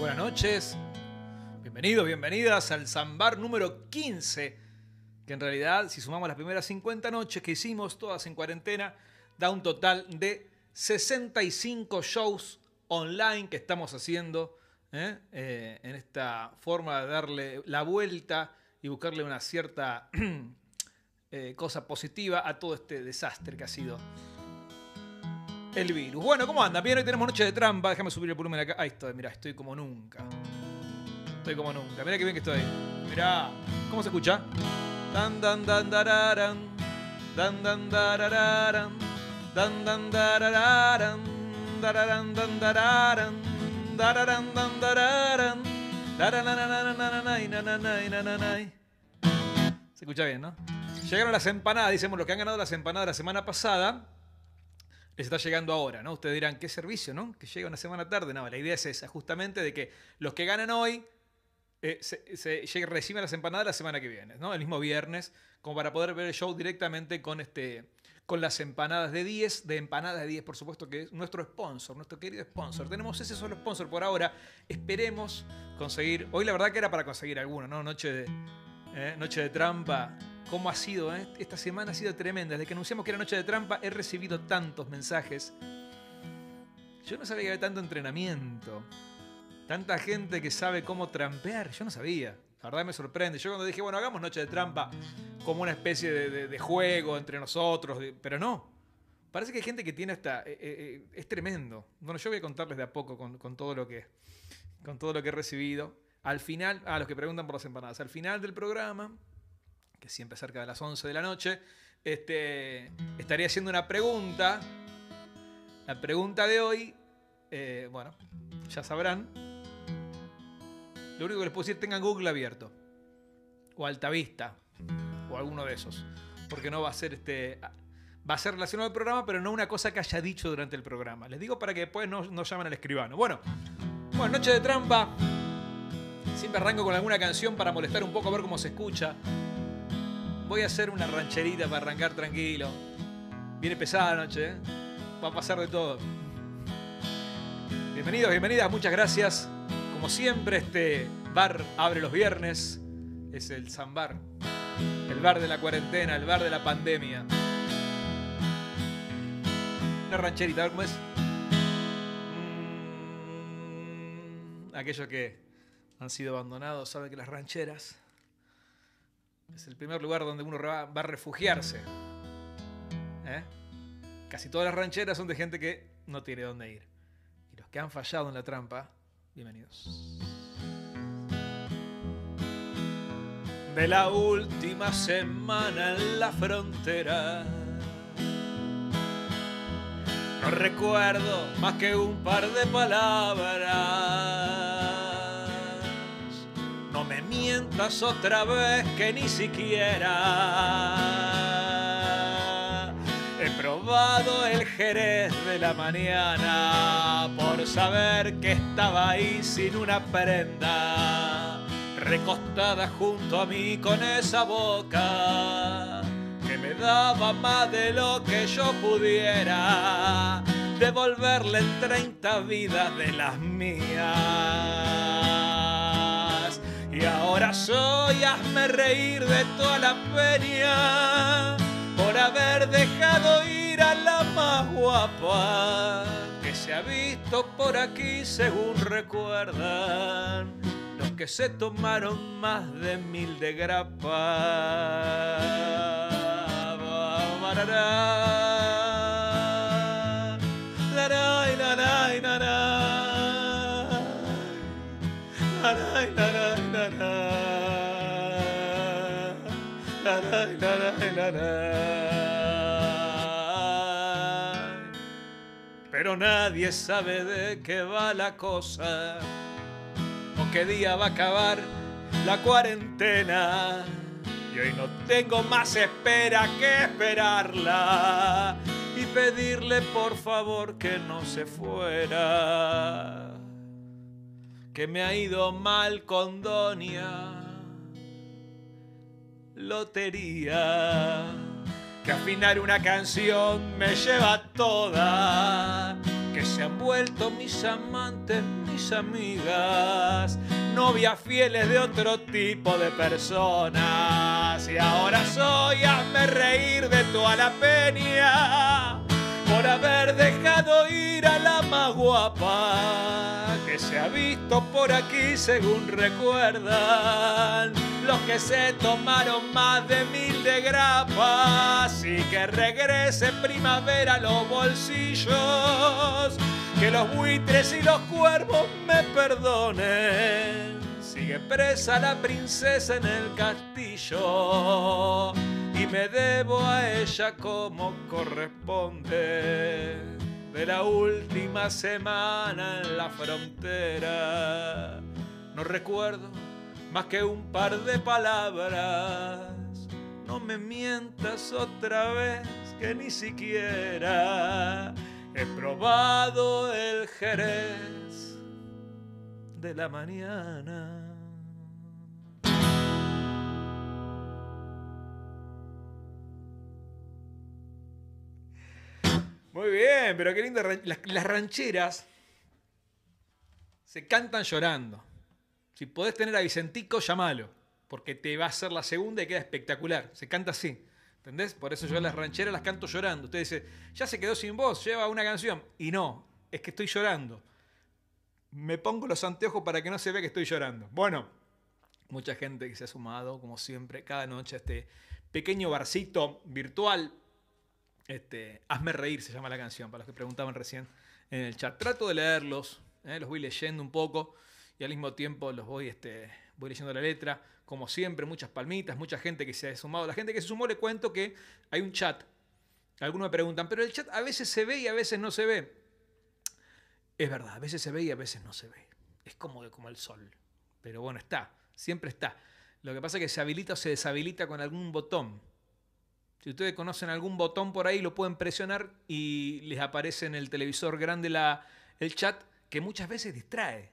buenas noches. Bienvenidos, bienvenidas al Zambar número 15, que en realidad, si sumamos las primeras 50 noches que hicimos, todas en cuarentena, da un total de 65 shows online que estamos haciendo ¿eh? Eh, en esta forma de darle la vuelta y buscarle una cierta eh, cosa positiva a todo este desastre que ha sido el virus. Bueno, ¿cómo anda? Bien, hoy tenemos noche de trampa. Déjame subir el volumen acá. Ahí estoy, mira, estoy como nunca. Estoy como nunca. Mira qué bien que estoy. Mira, ¿cómo se escucha? Se escucha bien, ¿no? Llegaron las empanadas, decimos los que han ganado las empanadas la semana pasada les está llegando ahora, ¿no? Ustedes dirán, ¿qué servicio, no? Que llega una semana tarde. No, la idea es esa, justamente de que los que ganan hoy eh, se, reciben las empanadas la semana que viene, ¿no? El mismo viernes, como para poder ver el show directamente con este con las empanadas de 10, de empanadas de 10, por supuesto, que es nuestro sponsor, nuestro querido sponsor. Tenemos ese solo sponsor por ahora. Esperemos conseguir. Hoy la verdad que era para conseguir alguno, ¿no? Noche de, eh, noche de trampa cómo ha sido. ¿eh? Esta semana ha sido tremenda. Desde que anunciamos que era noche de trampa, he recibido tantos mensajes. Yo no sabía que había tanto entrenamiento. Tanta gente que sabe cómo trampear. Yo no sabía. La verdad me sorprende. Yo cuando dije, bueno, hagamos noche de trampa como una especie de, juego entre nosotros, pero no. Parece que hay gente que tiene hasta... Eh, eh, es tremendo. Bueno, yo voy a contarles de a poco con, todo lo que, con todo lo que he recibido. Al final, a los que preguntan por las empanadas, al final del programa que siempre cerca de las 11 de la noche, este, estaría haciendo una pregunta. La pregunta de hoy, eh, bueno, ya sabrán. Lo único que les puedo decir, tengan Google abierto. O Altavista. O alguno de esos. Porque no va a ser este. Va a ser relacionado al programa, pero no una cosa que haya dicho durante el programa. Les digo para que después no, no llamen al escribano. Bueno, bueno, noche de trampa. Siempre arranco con alguna canción para molestar un poco a ver cómo se escucha. Voy a hacer una rancherita para arrancar tranquilo. Viene pesada la noche, ¿eh? Va a pasar de todo. Bienvenidos, bienvenidas, muchas gracias. Como siempre, este bar abre los viernes. Es el Zambar. El bar de la cuarentena, el bar de la pandemia. Una rancherita, a ver cómo es. Mm, aquellos que han sido abandonados saben que las rancheras es el primer lugar donde uno va, a refugiarse. ¿Eh? Casi todas las rancheras son de gente que no tiene dónde ir. Y los que han fallado en la trampa, bienvenidos. De la última semana en la frontera. No recuerdo más que un par de palabras otra vez que ni siquiera he probado el jerez de la mañana por saber que estaba ahí sin una prenda, recostada junto a mí con esa boca que me daba más de lo que yo pudiera devolverle en 30 vidas de las mías. Y ahora soy, hazme reír de toda la peña por haber dejado ir a la más guapa que se ha visto por aquí según recuerdan los que se tomaron más de mil de grapa. Pero nadie sabe de qué va la cosa o qué día va a acabar la cuarentena. Y hoy no tengo más espera que esperarla y pedirle por favor que no se fuera. Que me ha ido mal con Donia lotería. Que afinar una canción me lleva toda. Que se han vuelto mis amantes, mis amigas, novias fieles de otro tipo de personas. Y ahora soy, hazme reír de toda la peña por haber dejado ir a la más guapa que se ha visto por aquí según recuerdan. Los que se tomaron más de mil de grapas y que regrese primavera a los bolsillos. Que los buitres y los cuervos me perdonen. Sigue presa la princesa en el castillo y me debo a ella como corresponde de la última semana en la frontera. No recuerdo más que un par de palabras. No me mientas otra vez que ni siquiera he probado el jerez de la mañana. Muy bien, pero qué linda. Las, rancheras se cantan llorando. Si podés tener a Vicentico, llamalo. Porque te va a hacer la segunda y queda espectacular. Se canta así. ¿Entendés? Por eso yo las rancheras las canto llorando. Usted dice, ya se quedó sin voz, lleva una canción. Y no, es que estoy llorando. Me pongo los anteojos para que no se vea que estoy llorando. Bueno, mucha gente que se ha sumado, como siempre, cada noche a este pequeño barcito virtual este, Hazme reír se llama la canción, para los que preguntaban recién en el chat. Trato de leerlos, eh, los voy leyendo un poco y al mismo tiempo los voy, este, leyendo la letra. Como siempre, muchas palmitas, mucha gente que se ha sumado. La gente que se sumó le cuento que hay un chat. Algunos me preguntan, pero el chat a veces se ve y a veces no se ve. Es verdad, a veces se ve y a veces no se ve. Es como, como el sol. Pero bueno, está, siempre está. Lo que pasa es que se habilita o se deshabilita con algún botón. Si ustedes conocen algún botón por ahí, lo pueden presionar y les aparece en el televisor grande el chat que muchas veces distrae,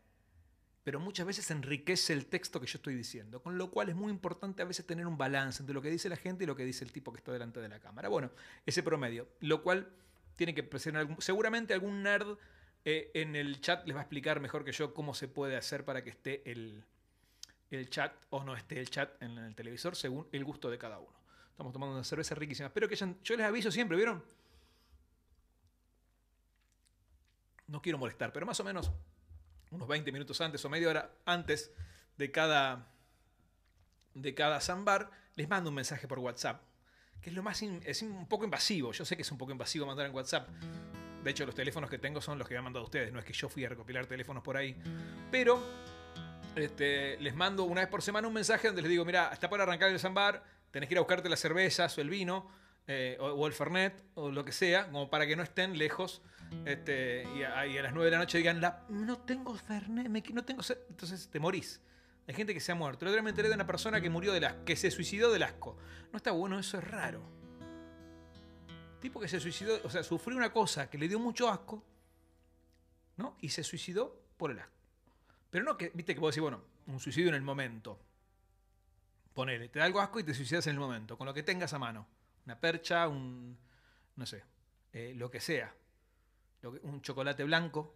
pero muchas veces enriquece el texto que yo estoy diciendo. Con lo cual es muy importante a veces tener un balance entre lo que dice la gente y lo que dice el tipo que está delante de la cámara. Bueno, ese promedio. Lo cual tiene que presionar. Seguramente algún nerd eh, en el chat les va a explicar mejor que yo cómo se puede hacer para que esté el chat o no esté el chat en el televisor según el gusto de cada uno. Estamos tomando una cerveza riquísima. Espero que. Yo les aviso siempre, ¿vieron? No quiero molestar, pero más o menos unos 20 minutos antes o media hora antes de cada, de cada zambar, les mando un mensaje por WhatsApp. Que es lo más. es un poco invasivo. Yo sé que es un poco invasivo mandar en WhatsApp. De hecho, los teléfonos que tengo son los que me han mandado ustedes. No es que yo fui a recopilar teléfonos por ahí. Pero este, les mando una vez por semana un mensaje donde les digo: Mira, está para arrancar el zambar tenés que ir a buscarte las cervezas o el vino eh, o, el Fernet o lo que sea, como para que no estén lejos este, y, a, las 9 de la noche digan, no tengo Fernet, no tengo... Entonces te morís. Hay gente que se ha muerto. El otro día me enteré de una persona que murió del asco, que se suicidó del asco. No está bueno, eso es raro. Tipo que se suicidó, o sea, sufrió una cosa que le dio mucho asco, ¿no? Y se suicidó por el asco. Pero no que, viste que puedo decir, bueno, un suicidio en el momento. Ponele, te da algo asco y te suicidas en el momento, con lo que tengas a mano. Una percha, un. no sé, eh, lo que sea. un chocolate blanco.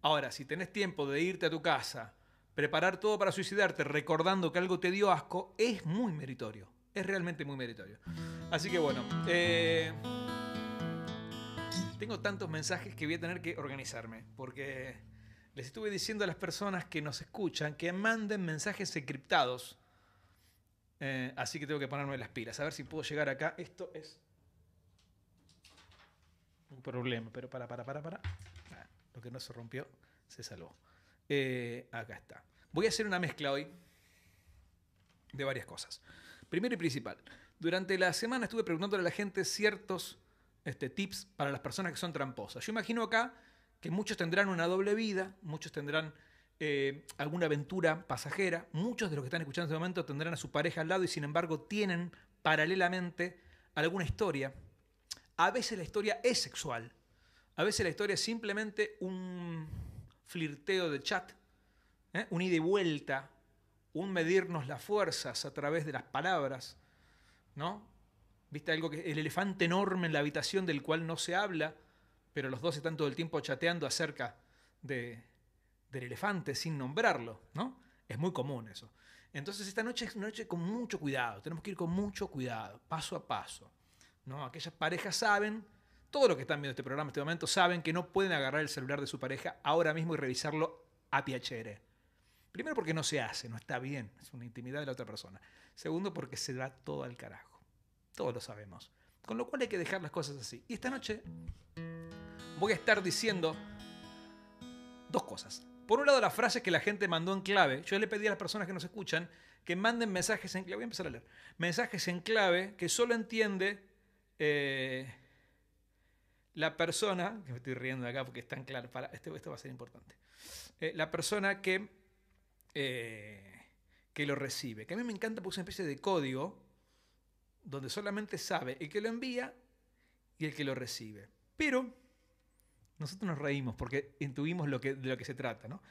Ahora, si tenés tiempo de irte a tu casa, preparar todo para suicidarte, recordando que algo te dio asco, es muy meritorio. Es realmente muy meritorio. Así que bueno. Eh, tengo tantos mensajes que voy a tener que organizarme. Porque les estuve diciendo a las personas que nos escuchan que manden mensajes encriptados eh, así que tengo que ponerme las pilas. A ver si puedo llegar acá. Esto es un problema, pero para, para, para, para. Ah, lo que no se rompió se salvó. Eh, acá está. Voy a hacer una mezcla hoy de varias cosas. Primero y principal, durante la semana estuve preguntándole a la gente ciertos este, tips para las personas que son tramposas. Yo imagino acá que muchos tendrán una doble vida, muchos tendrán eh, alguna aventura pasajera. Muchos de los que están escuchando en este momento tendrán a su pareja al lado y sin embargo tienen paralelamente alguna historia. A veces la historia es sexual. A veces la historia es simplemente un flirteo de chat, ¿eh? un ida y vuelta, un medirnos las fuerzas a través de las palabras, ¿no? ¿Viste algo que el elefante enorme en la habitación del cual no se habla, pero los dos están todo el tiempo chateando acerca de, del elefante sin nombrarlo, ¿no? Es muy común eso. Entonces esta noche es una noche con mucho cuidado, tenemos que ir con mucho cuidado, paso a paso. ¿no? Aquellas parejas saben, todo lo que están viendo este programa en este momento, saben que no pueden agarrar el celular de su pareja ahora mismo y revisarlo a piacere. Primero porque no se hace, no está bien, es una intimidad de la otra persona. Segundo porque se da todo al carajo. Todos lo sabemos. Con lo cual hay que dejar las cosas así. Y esta noche voy a estar diciendo dos cosas. Por un lado, las frases que la gente mandó en clave. Yo le pedí a las personas que nos escuchan que manden mensajes en clave. Voy a empezar a leer. Mensajes en clave que solo entiende eh, la persona. Que me estoy riendo acá porque es tan claro. Esto, esto va a ser importante. Eh, la persona que, eh, que lo recibe. Que a mí me encanta porque es una especie de código donde solamente sabe el que lo envía y el que lo recibe. Pero nosotros nos reímos porque intuimos lo que, de lo que se trata, ¿no?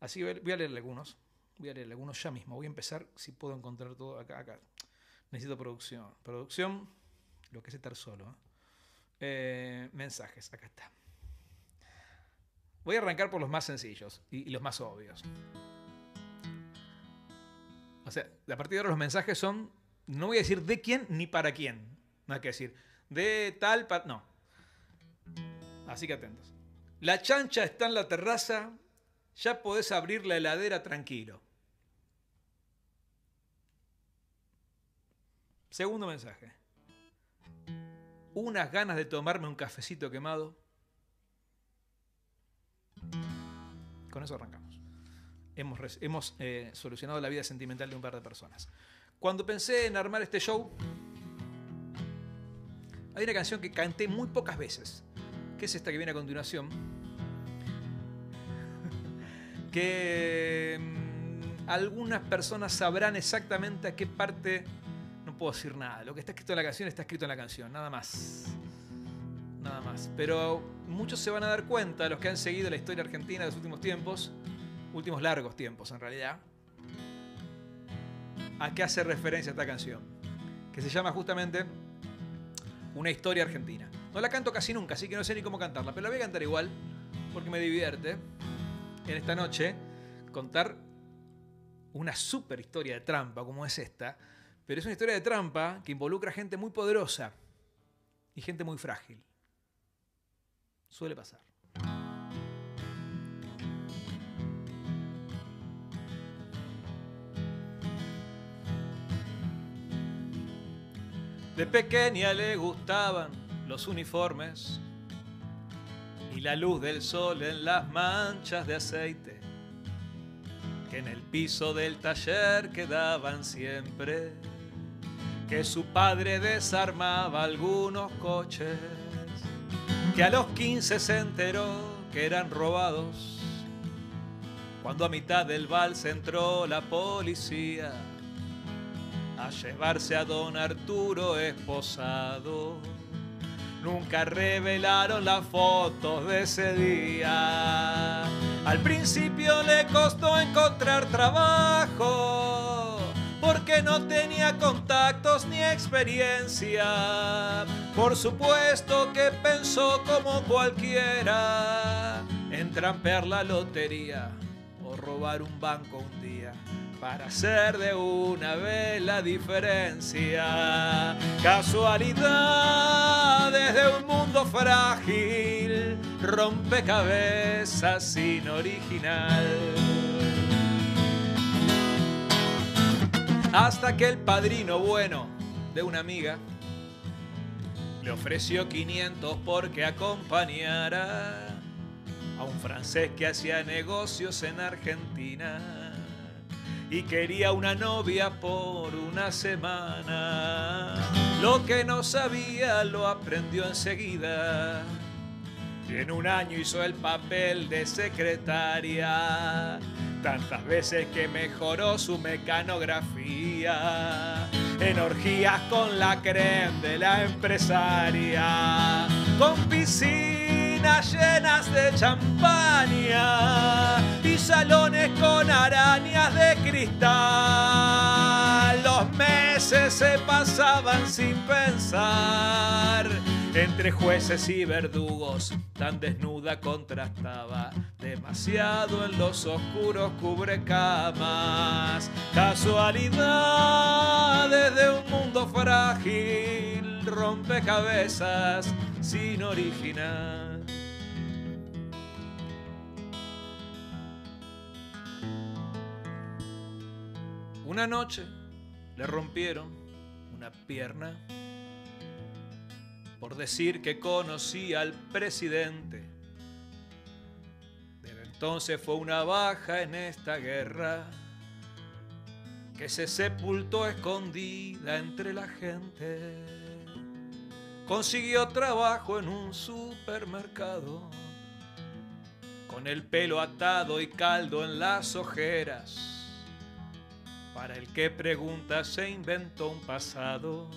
Así voy a leer algunos. Voy a leer algunos ya mismo. Voy a empezar si puedo encontrar todo acá. acá. Necesito producción. Producción, lo que es estar solo. ¿eh? Eh, mensajes, acá está. Voy a arrancar por los más sencillos y, y, los más obvios. O sea, a partir de ahora los mensajes son, no voy a decir de quién ni para quién. No hay que decir de tal, para... No. Así que atentos. La chancha está en la terraza, ya podés abrir la heladera tranquilo. Segundo mensaje. Unas ganas de tomarme un cafecito quemado. Con eso arrancamos. Hemos, hemos eh, solucionado la vida sentimental de un par de personas. Cuando pensé en armar este show, hay una canción que canté muy pocas veces que es esta que viene a continuación, que mm, algunas personas sabrán exactamente a qué parte, no puedo decir nada, lo que está escrito en la canción está escrito en la canción, nada más. Nada más. Pero muchos se van a dar cuenta, los que han seguido la historia argentina de los últimos tiempos, últimos largos tiempos en realidad, a qué hace referencia esta canción, que se llama justamente Una historia argentina. No la canto casi nunca, así que no sé ni cómo cantarla, pero la voy a cantar igual, porque me divierte en esta noche contar una super historia de trampa como es esta, pero es una historia de trampa que involucra gente muy poderosa y gente muy frágil. Suele pasar. De pequeña le gustaban los uniformes y la luz del sol en las manchas de aceite que en el piso del taller quedaban siempre, que su padre desarmaba algunos coches, que a los 15 se enteró que eran robados, cuando a mitad del vals entró la policía a llevarse a don Arturo esposado nunca revelaron las fotos de ese día. Al principio le costó encontrar trabajo porque no tenía contactos ni experiencia. Por supuesto que pensó como cualquiera en trampear la lotería o robar un banco un día para hacer de una vez la diferencia. Casualidad desde un mundo frágil, rompecabezas sin original. Hasta que el padrino bueno de una amiga le ofreció 500 porque acompañara a un francés que hacía negocios en Argentina y quería una novia por una semana. Lo que no sabía lo aprendió enseguida. Y en un año hizo el papel de secretaria. Tantas veces que mejoró su mecanografía. En orgías con la creme de la empresaria. Con piscinas llenas de champaña salones con arañas de cristal. Los meses se pasaban sin pensar entre jueces y verdugos, tan desnuda contrastaba, demasiado en los oscuros cubrecamas. Casualidades de un mundo frágil, rompecabezas sin original. Una noche le rompieron una pierna por decir que conocía al presidente. Desde entonces fue una baja en esta guerra que se sepultó escondida entre la gente. Consiguió trabajo en un supermercado, con el pelo atado y caldo en las ojeras. Para el que pregunta se inventó un pasado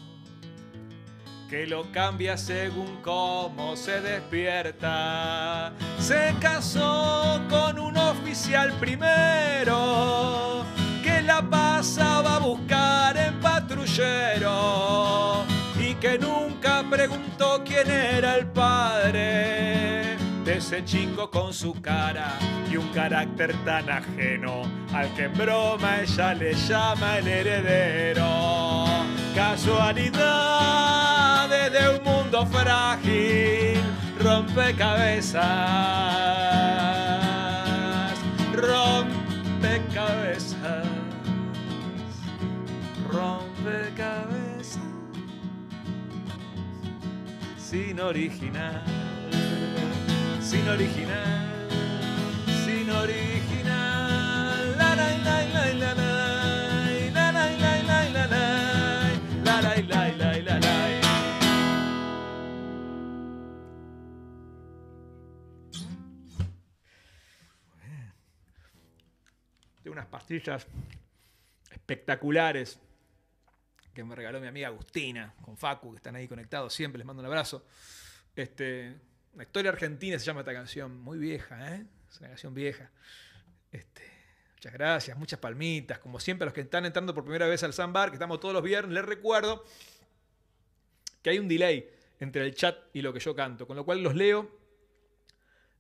que lo cambia según cómo se despierta. Se casó con un oficial primero que la pasaba a buscar en patrullero y que nunca preguntó quién era el padre de ese chico con su cara y un carácter tan ajeno al que en broma ella le llama el heredero. Casualidades de un mundo frágil, rompecabezas, rompecabezas, rompecabezas, sin original, sin original, sin original, la la la la la la. Tengo unas pastillas espectaculares que me regaló mi amiga Agustina con Facu, que están ahí conectados siempre, les mando un abrazo. Este, una historia argentina se llama esta canción, muy vieja, ¿eh? Es una canción vieja. Este, muchas gracias, muchas palmitas, como siempre a los que están entrando por primera vez al Sandbar, que estamos todos los viernes, les recuerdo que hay un delay entre el chat y lo que yo canto, con lo cual los leo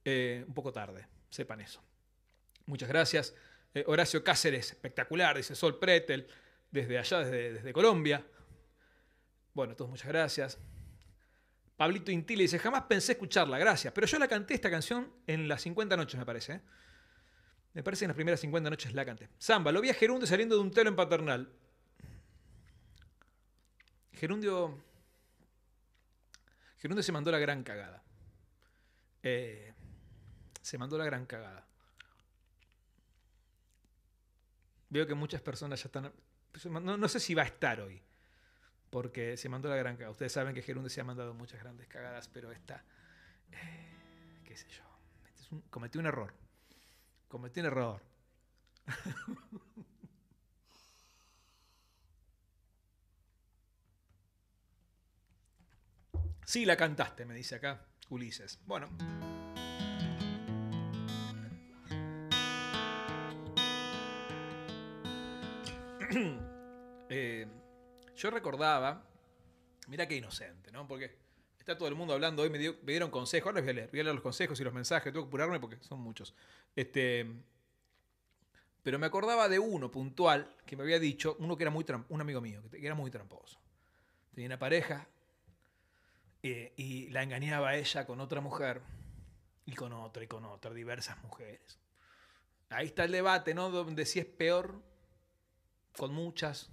eh, un poco tarde, sepan eso. Muchas gracias. Eh, Horacio Cáceres, espectacular, dice Sol Pretel, desde allá, desde, desde Colombia. Bueno, todos muchas gracias. Pablito Intile dice, jamás pensé escucharla, gracias. Pero yo la canté esta canción en las 50 noches, me parece. ¿eh? Me parece que en las primeras 50 noches la canté. Samba, lo vi a Gerundio saliendo de un telo en paternal. Gerundio. Gerundio se mandó la gran cagada. Eh, se mandó la gran cagada. Veo que muchas personas ya están. No, no sé si va a estar hoy porque se mandó la gran cagada. Ustedes saben que Gerunde se ha mandado muchas grandes cagadas, pero esta, eh, qué sé yo, este es un, error. Cometí un error. sí, la cantaste, me dice acá Ulises. Bueno. eh, yo recordaba, mira qué inocente, ¿no? Porque está todo el mundo hablando hoy, me, me dieron consejos, ahora les voy a leer, voy a leer los consejos y los mensajes, tengo que apurarme porque son muchos. Este, pero me acordaba de uno puntual que me había dicho, uno que era muy un amigo mío, que era muy tramposo. Tenía una pareja eh, y la engañaba a ella con otra mujer y con otra y con otra, diversas mujeres. Ahí está el debate, ¿no? Donde si es peor con muchas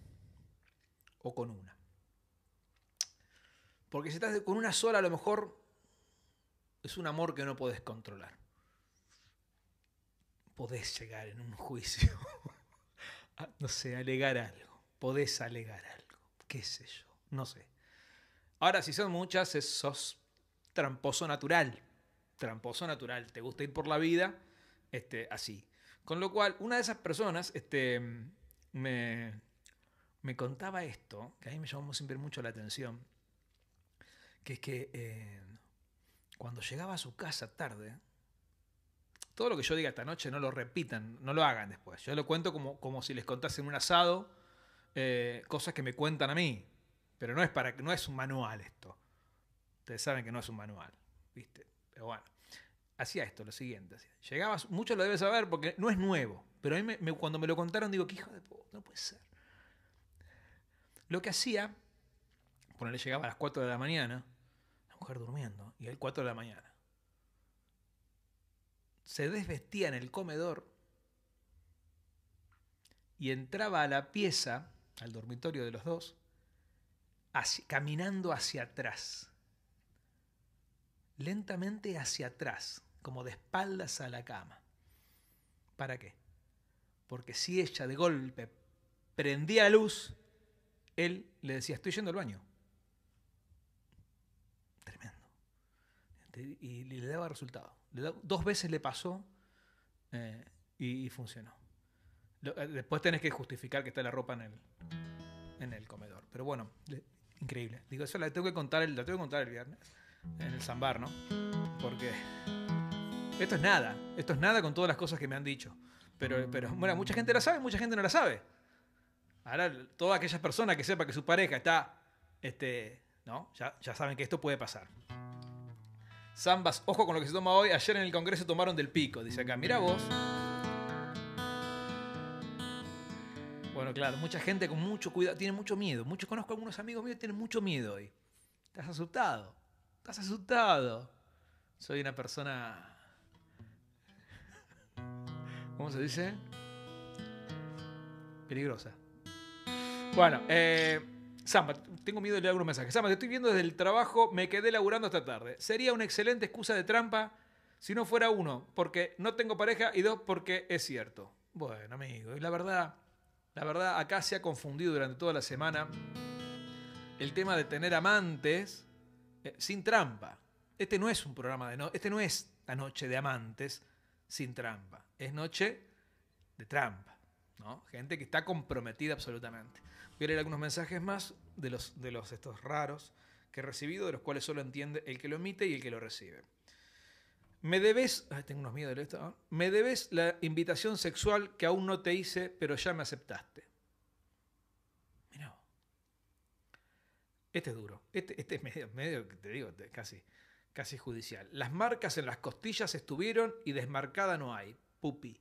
o con una. Porque si estás con una sola, a lo mejor es un amor que no podés controlar. Podés llegar en un juicio, no sé, alegar algo. Podés alegar algo. ¿Qué sé yo? No sé. Ahora, si son muchas, sos tramposo natural. Tramposo natural. Te gusta ir por la vida este, así. Con lo cual, una de esas personas este, me, me contaba esto, que a mí me llamó siempre mucho la atención, que es que eh, cuando llegaba a su casa tarde, todo lo que yo diga esta noche no lo repitan, no lo hagan después. Yo lo cuento como, como si les contase en un asado eh, cosas que me cuentan a mí, pero no es, para, no es un manual esto. Ustedes saben que no es un manual, ¿viste? Pero bueno, hacía esto, lo siguiente. Llegabas, muchos lo deben saber porque no es nuevo, pero a mí cuando me lo contaron digo, que hijo de puta, no puede ser. Lo que hacía, le llegaba a las 4 de la mañana, la mujer durmiendo, y a las 4 de la mañana. Se desvestía en el comedor y entraba a la pieza, al dormitorio de los dos, caminando hacia atrás. Lentamente hacia atrás, como de espaldas a la cama. ¿Para qué? Porque si ella de golpe prendía luz, él le decía, estoy yendo al baño. Tremendo. Y le daba resultado. Dos veces le pasó eh, y, funcionó. Eh, después tenés que justificar que está la ropa en el, en el comedor. Pero bueno, increíble. Digo, eso la tengo que contar el, la tengo que contar el viernes en el Zambar, ¿no? Porque esto es nada. Esto es nada con todas las cosas que me han dicho. Pero, pero bueno, mucha gente la sabe, mucha gente no la sabe. Ahora, toda aquella persona que sepa que su pareja está, este, ¿no? Ya, ya saben que esto puede pasar. Zambas, ojo con lo que se toma hoy. Ayer en el Congreso tomaron del pico, dice acá. Mira vos. Bueno, claro, mucha gente con mucho cuidado, tiene mucho miedo. Mucho, conozco a algunos amigos míos que tienen mucho miedo hoy. Estás asustado. Estás asustado. Soy una persona. ¿Cómo se dice? Peligrosa. Bueno, eh, Samba, tengo miedo de leer algunos mensajes. Samba, te estoy viendo desde el trabajo, me quedé laburando esta tarde. Sería una excelente excusa de trampa si no fuera uno, porque no tengo pareja y dos, porque es cierto. Bueno, amigo, y la verdad, la verdad, acá se ha confundido durante toda la semana el tema de tener amantes eh, sin trampa. Este no es un programa de no, este no es la noche de amantes sin trampa. Es noche de trampa. ¿no? Gente que está comprometida absolutamente. Voy a leer algunos mensajes más de los, de los estos raros que he recibido, de los cuales solo entiende el que lo emite y el que lo recibe. Me debes, tengo unos miedos de esto, me debes la invitación sexual que aún no te hice, pero ya me aceptaste. Mira. Este es duro. Este, este es medio, medio, te digo, casi, casi judicial. Las marcas en las costillas estuvieron y desmarcada no hay. Pupi.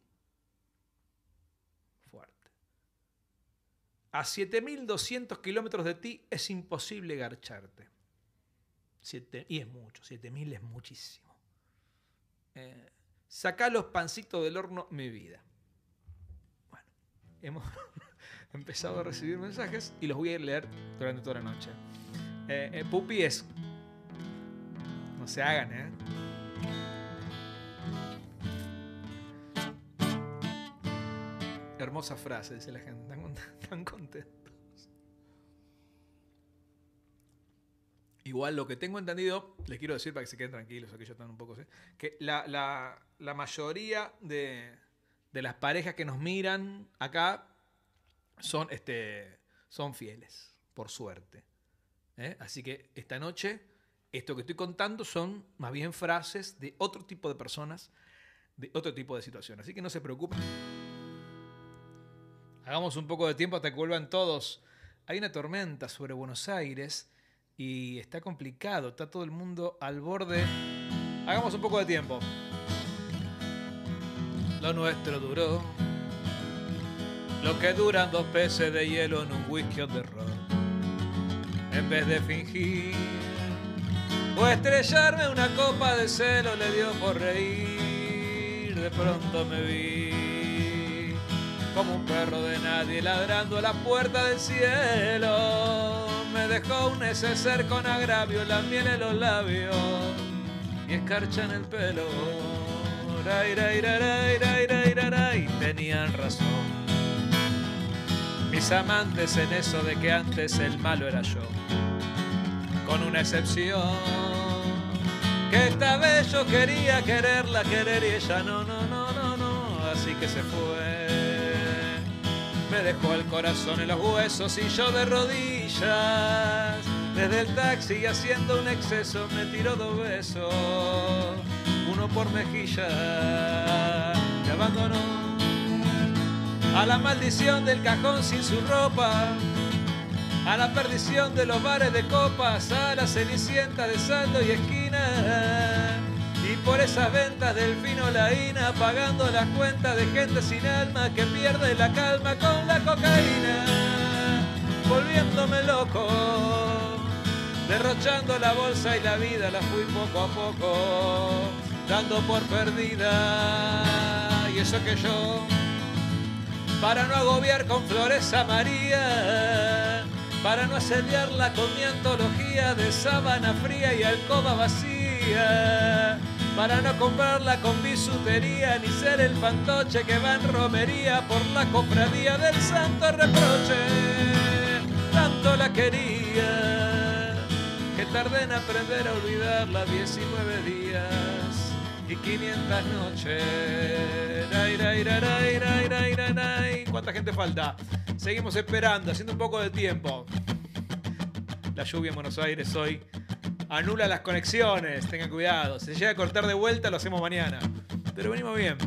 A 7200 kilómetros de ti es imposible garcharte. y es mucho, 7000 es muchísimo. Eh, saca los pancitos del horno, mi vida. Bueno, hemos empezado a recibir mensajes y los voy a leer durante toda la noche. Eh, eh, pupi es. No se hagan, ¿eh? Hermosa frase, dice la gente. Tan, contentos. Igual lo que tengo entendido, les quiero decir para que se queden tranquilos, aquellos están un poco, que la, mayoría de, las parejas que nos miran acá son, este, son fieles, por suerte. ¿eh? Así que esta noche, esto que estoy contando son más bien frases de otro tipo de personas, de otro tipo de situaciones. Así que no se preocupen. Hagamos un poco de tiempo hasta que vuelvan todos. Hay una tormenta sobre Buenos Aires y está complicado, está todo el mundo al borde. Hagamos un poco de tiempo. Lo nuestro duró lo que duran dos peces de hielo en un whisky on the road. En vez de fingir o estrellarme una copa de celo, le dio por reír. De pronto me vi como un perro de nadie ladrando a la puerta del cielo. Me dejó un neceser con agravio, la miel en los labios y escarcha en el pelo. Y tenían razón. Mis amantes en eso de que antes el malo era yo. Con una excepción. Que esta vez yo quería quererla, querer y ella no, no, no, no, no. Así que se fue me dejó el corazón en los huesos y yo de rodillas. Desde el taxi haciendo un exceso me tiró dos besos, uno por mejilla, me abandonó a la maldición del cajón sin su ropa, a la perdición de los bares de copas, a la cenicienta de saldo y esquina. Por esas ventas del fino laína, pagando las cuentas de gente sin alma que pierde la calma con la cocaína, volviéndome loco, derrochando la bolsa y la vida la fui poco a poco, dando por perdida. Y eso que yo, para no agobiar con flores a María, para no asediarla con mi antología de sábana fría y alcoba vacía, para no comprarla con bisutería ni ser el fantoche que va en romería por la cofradía del santo reproche. Tanto la quería que tardé en aprender a olvidarla 19 días y 500 noches. ¿Cuánta gente falta? Seguimos esperando, haciendo un poco de tiempo. La lluvia en Buenos Aires hoy anula las conexiones, tengan cuidado. Si se llega a cortar de vuelta, lo hacemos mañana. Pero venimos bien.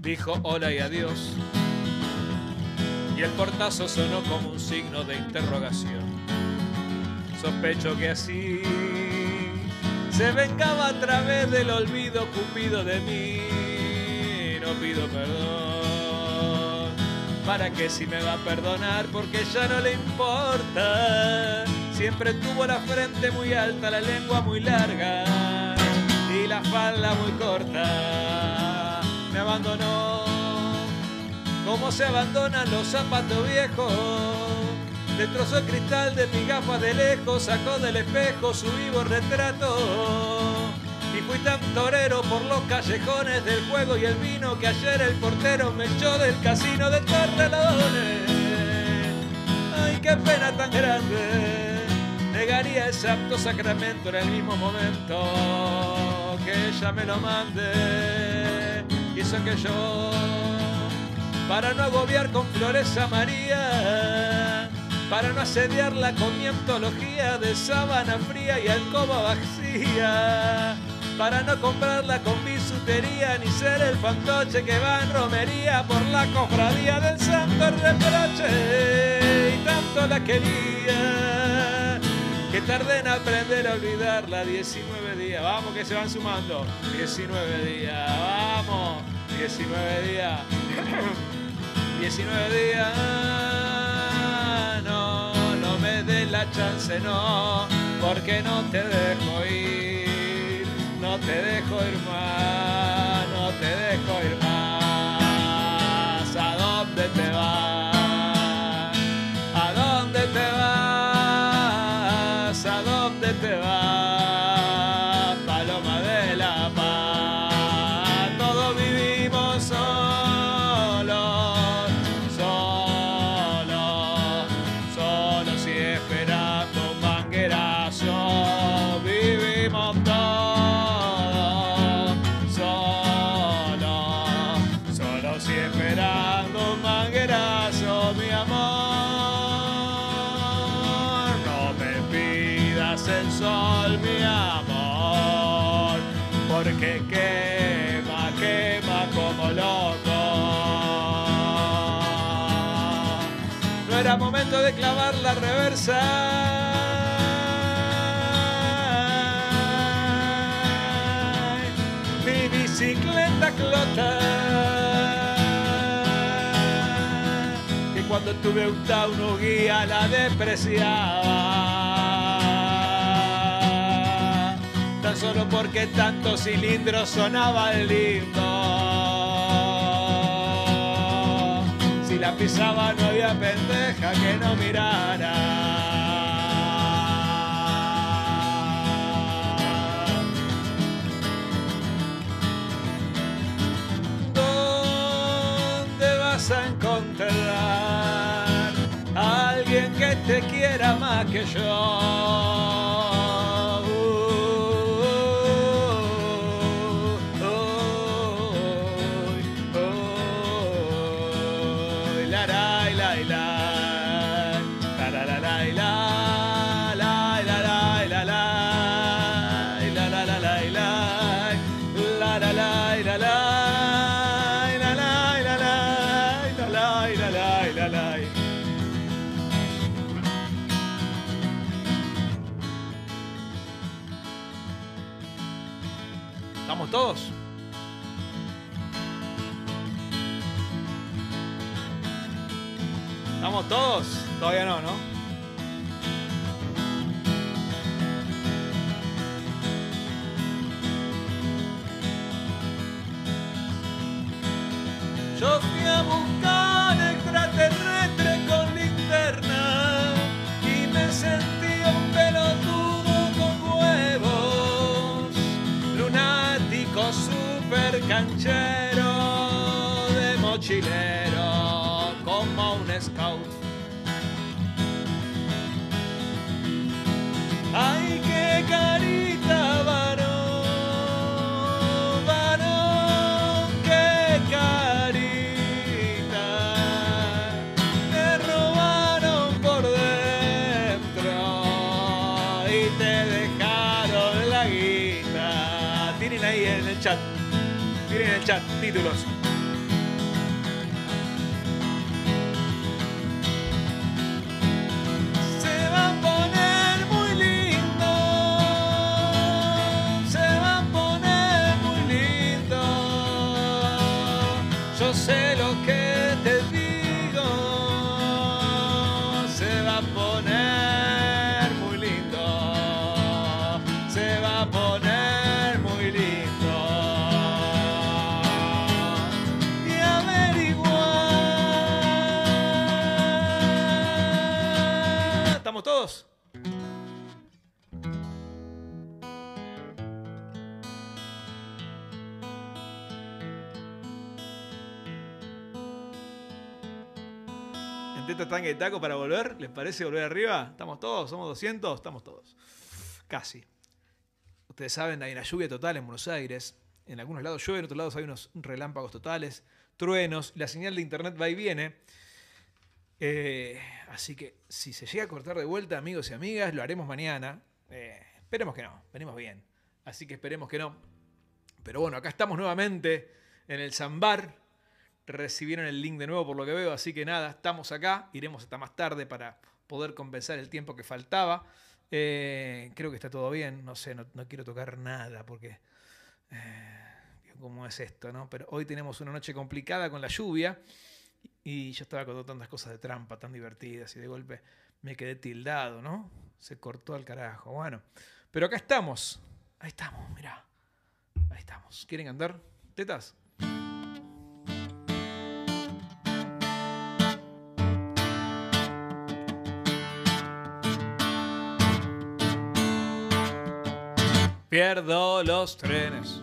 Dijo hola y adiós. Y el portazo sonó como un signo de interrogación. Sospecho que así se vengaba a través del olvido cupido de mí. No pido perdón. ¿Para que si me va a perdonar? Porque ya no le importa. Siempre tuvo la frente muy alta, la lengua muy larga y la falda muy corta. Me abandonó como se abandonan los zapatos viejos. Destrozó el cristal de mis gafas de lejos, sacó del espejo su vivo retrato. Y fui tan torero por los callejones del juego y el vino que ayer el portero me echó del casino de Torrelodones. Ay, qué pena tan grande. Negaría ese apto sacramento en el mismo momento que ella me lo mande. Eso que yo, para no agobiar con flores a María, para no asediarla con mi antología de sábana fría y alcoba vacía, para no comprarla con bisutería ni ser el fantoche que va en romería por la cofradía del santo reproche. Y tanto la quería que tardé en aprender a olvidarla 19 días. Vamos que se van sumando. 19 días, vamos. 19 días. 19 días. No, no me des la chance, no. Porque no te dejo ir. No te dejo ir más. No te dejo ir más. ¿A dónde te vas? De clavar la reversa. Mi bicicleta clota. Que cuando tuve un tauno guía la despreciaba. Tan solo porque tantos cilindros sonaban lindo. La pisaba no había pendeja que no mirara. ¿Dónde vas a encontrar a alguien que te quiera más que yo? ¿Estamos todos? Todavía no, ¿no? Yo fui a buscar extraterrestre con linterna y me sentí un pelotudo con huevos, lunático super canchero de mochilero como un scout. Ay, qué carita varón, varón, qué carita. Te robaron por dentro y te dejaron la guita. Tienen ahí en el chat, tienen en el chat títulos. Teta, tanga y taco para volver. ¿Les parece volver arriba? ¿Estamos todos? ¿Somos 200? Estamos todos. Casi. Ustedes saben, hay una lluvia total en Buenos Aires. En algunos lados llueve, en otros lados hay unos relámpagos totales, truenos. La señal de internet va y viene. Eh, así que si se llega a cortar de vuelta, amigos y amigas, lo haremos mañana. Eh, esperemos que no, venimos bien. Así que esperemos que no. Pero bueno, acá estamos nuevamente en el Zambar. Recibieron el link de nuevo por lo que veo, así que nada, estamos acá. Iremos hasta más tarde para poder compensar el tiempo que faltaba. Eh, creo que está todo bien, no sé, no, no quiero tocar nada porque... eh, ¿Cómo es esto, no? Pero hoy tenemos una noche complicada con la lluvia. Y yo estaba con tantas cosas de trampa tan divertidas y de golpe me quedé tildado, ¿no? Se cortó al carajo. Bueno, pero acá estamos. Ahí estamos, mirá. Ahí estamos. ¿Quieren andar? ¿Tetas? Pierdo los trenes.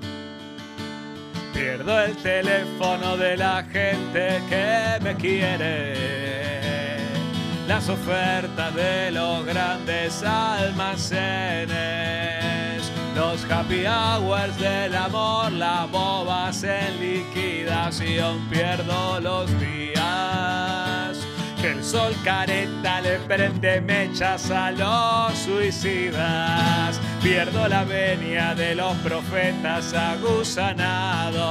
Pierdo el teléfono de la gente que me quiere. Las ofertas de los grandes almacenes. Los happy hours del amor, las bobas en liquidación. Pierdo los días. Que el sol careta le prende mechas a los suicidas. Pierdo la venia de los profetas agusanados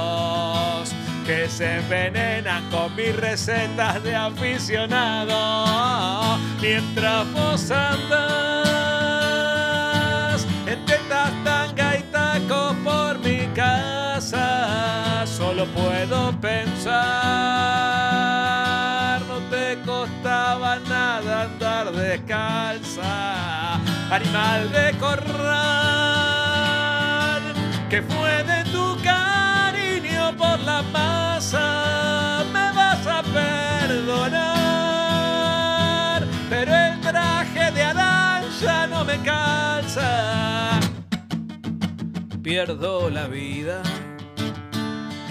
que se envenenan con mis recetas de aficionado. Mientras vos andás en tetas, tanga y taco por mi casa, solo puedo pensar. No te costaba nada andar descalza, animal de corral, que fue de tu cariño por la masa, me vas a perdonar, pero el traje de Adán ya no me calza. Pierdo la vida.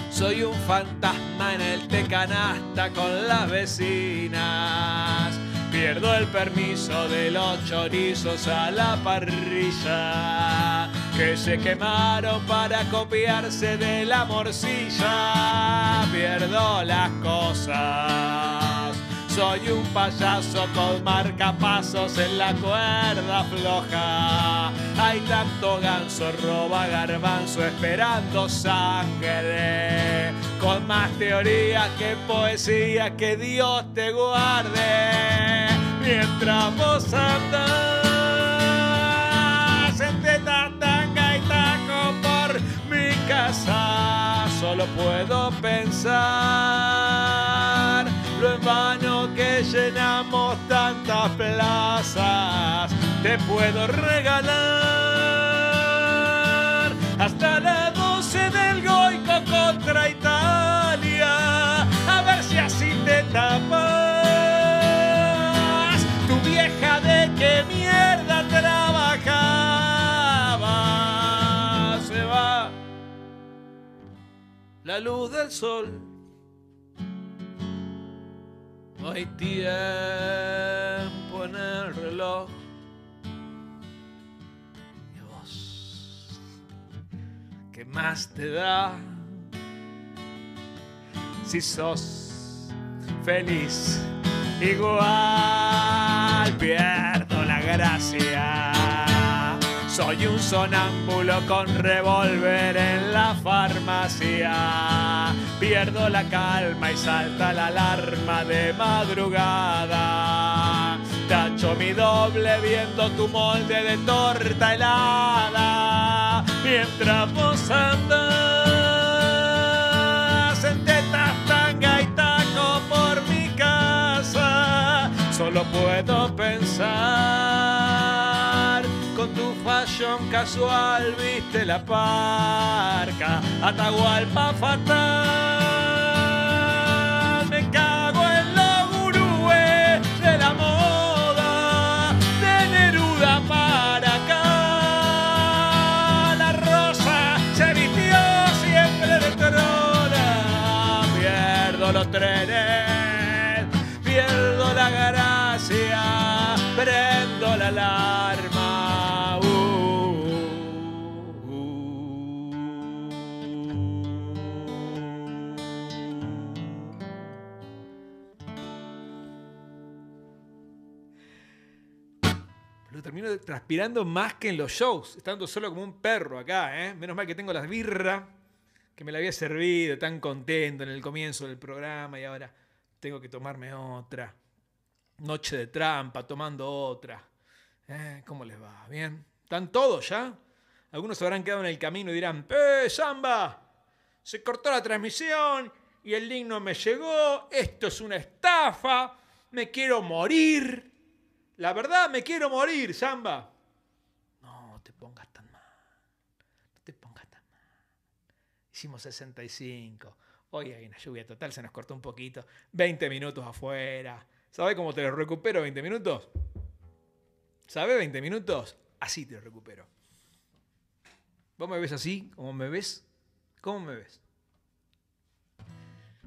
Soy un fantasma en el tecanasta con las vecinas. Pierdo el permiso de los chorizos a la parrilla que se quemaron para copiarse de la morcilla. Pierdo las cosas. Soy un payaso con marcapasos en la cuerda floja. Hay tanto ganso, roba garbanzo esperando sangre. Con más teoría que poesía, que Dios te guarde. Mientras vos andás en teta, tanga y taco por mi solo puedo pensar lo en vano que llenamos tantas plazas. Te puedo regalar hasta la 12 del Goico contra Italia. A ver si así te tapas. Tu vieja de qué mierda trabajaba. Se va la luz del sol. Hay tiempo en el reloj. Más te da? Si sos feliz, igual pierdo la gracia. Soy un sonámbulo con revólver en la farmacia. Pierdo la calma y salta la alarma de madrugada. Tacho mi doble viendo tu molde de torta helada. Mientras vos andas en tetas, tanga y taco por mi casa. Solo puedo pensar con tu fashion casual viste la parca, Atahualpa fatal. Me cago en los gurúes de la moda, de Neruda alarma. Uh, uh. Lo termino transpirando más que en los shows, estando solo como un perro acá, ¿eh? Menos mal que tengo las birra que me la había servido, tan contento en el comienzo del programa y ahora tengo que tomarme otra. Noche de trampa, tomando otra. ¿Eh? ¿Cómo les va? ¿Bien? ¿Están todos ya? Algunos se habrán quedado en el camino y dirán, ¡Eh, Samba! Se cortó la transmisión y el link no me llegó. Esto es una estafa. Me quiero morir. La verdad, me quiero morir, Samba. No te pongas tan mal. No te pongas tan mal. Hicimos 65. Hoy hay una lluvia total, se nos cortó un poquito. 20 minutos afuera. ¿Sabes cómo te lo recupero 20 minutos? ¿Sabes 20 minutos? Así te lo recupero. ¿Vos me ves así? ¿Cómo me ves? ¿Cómo me ves?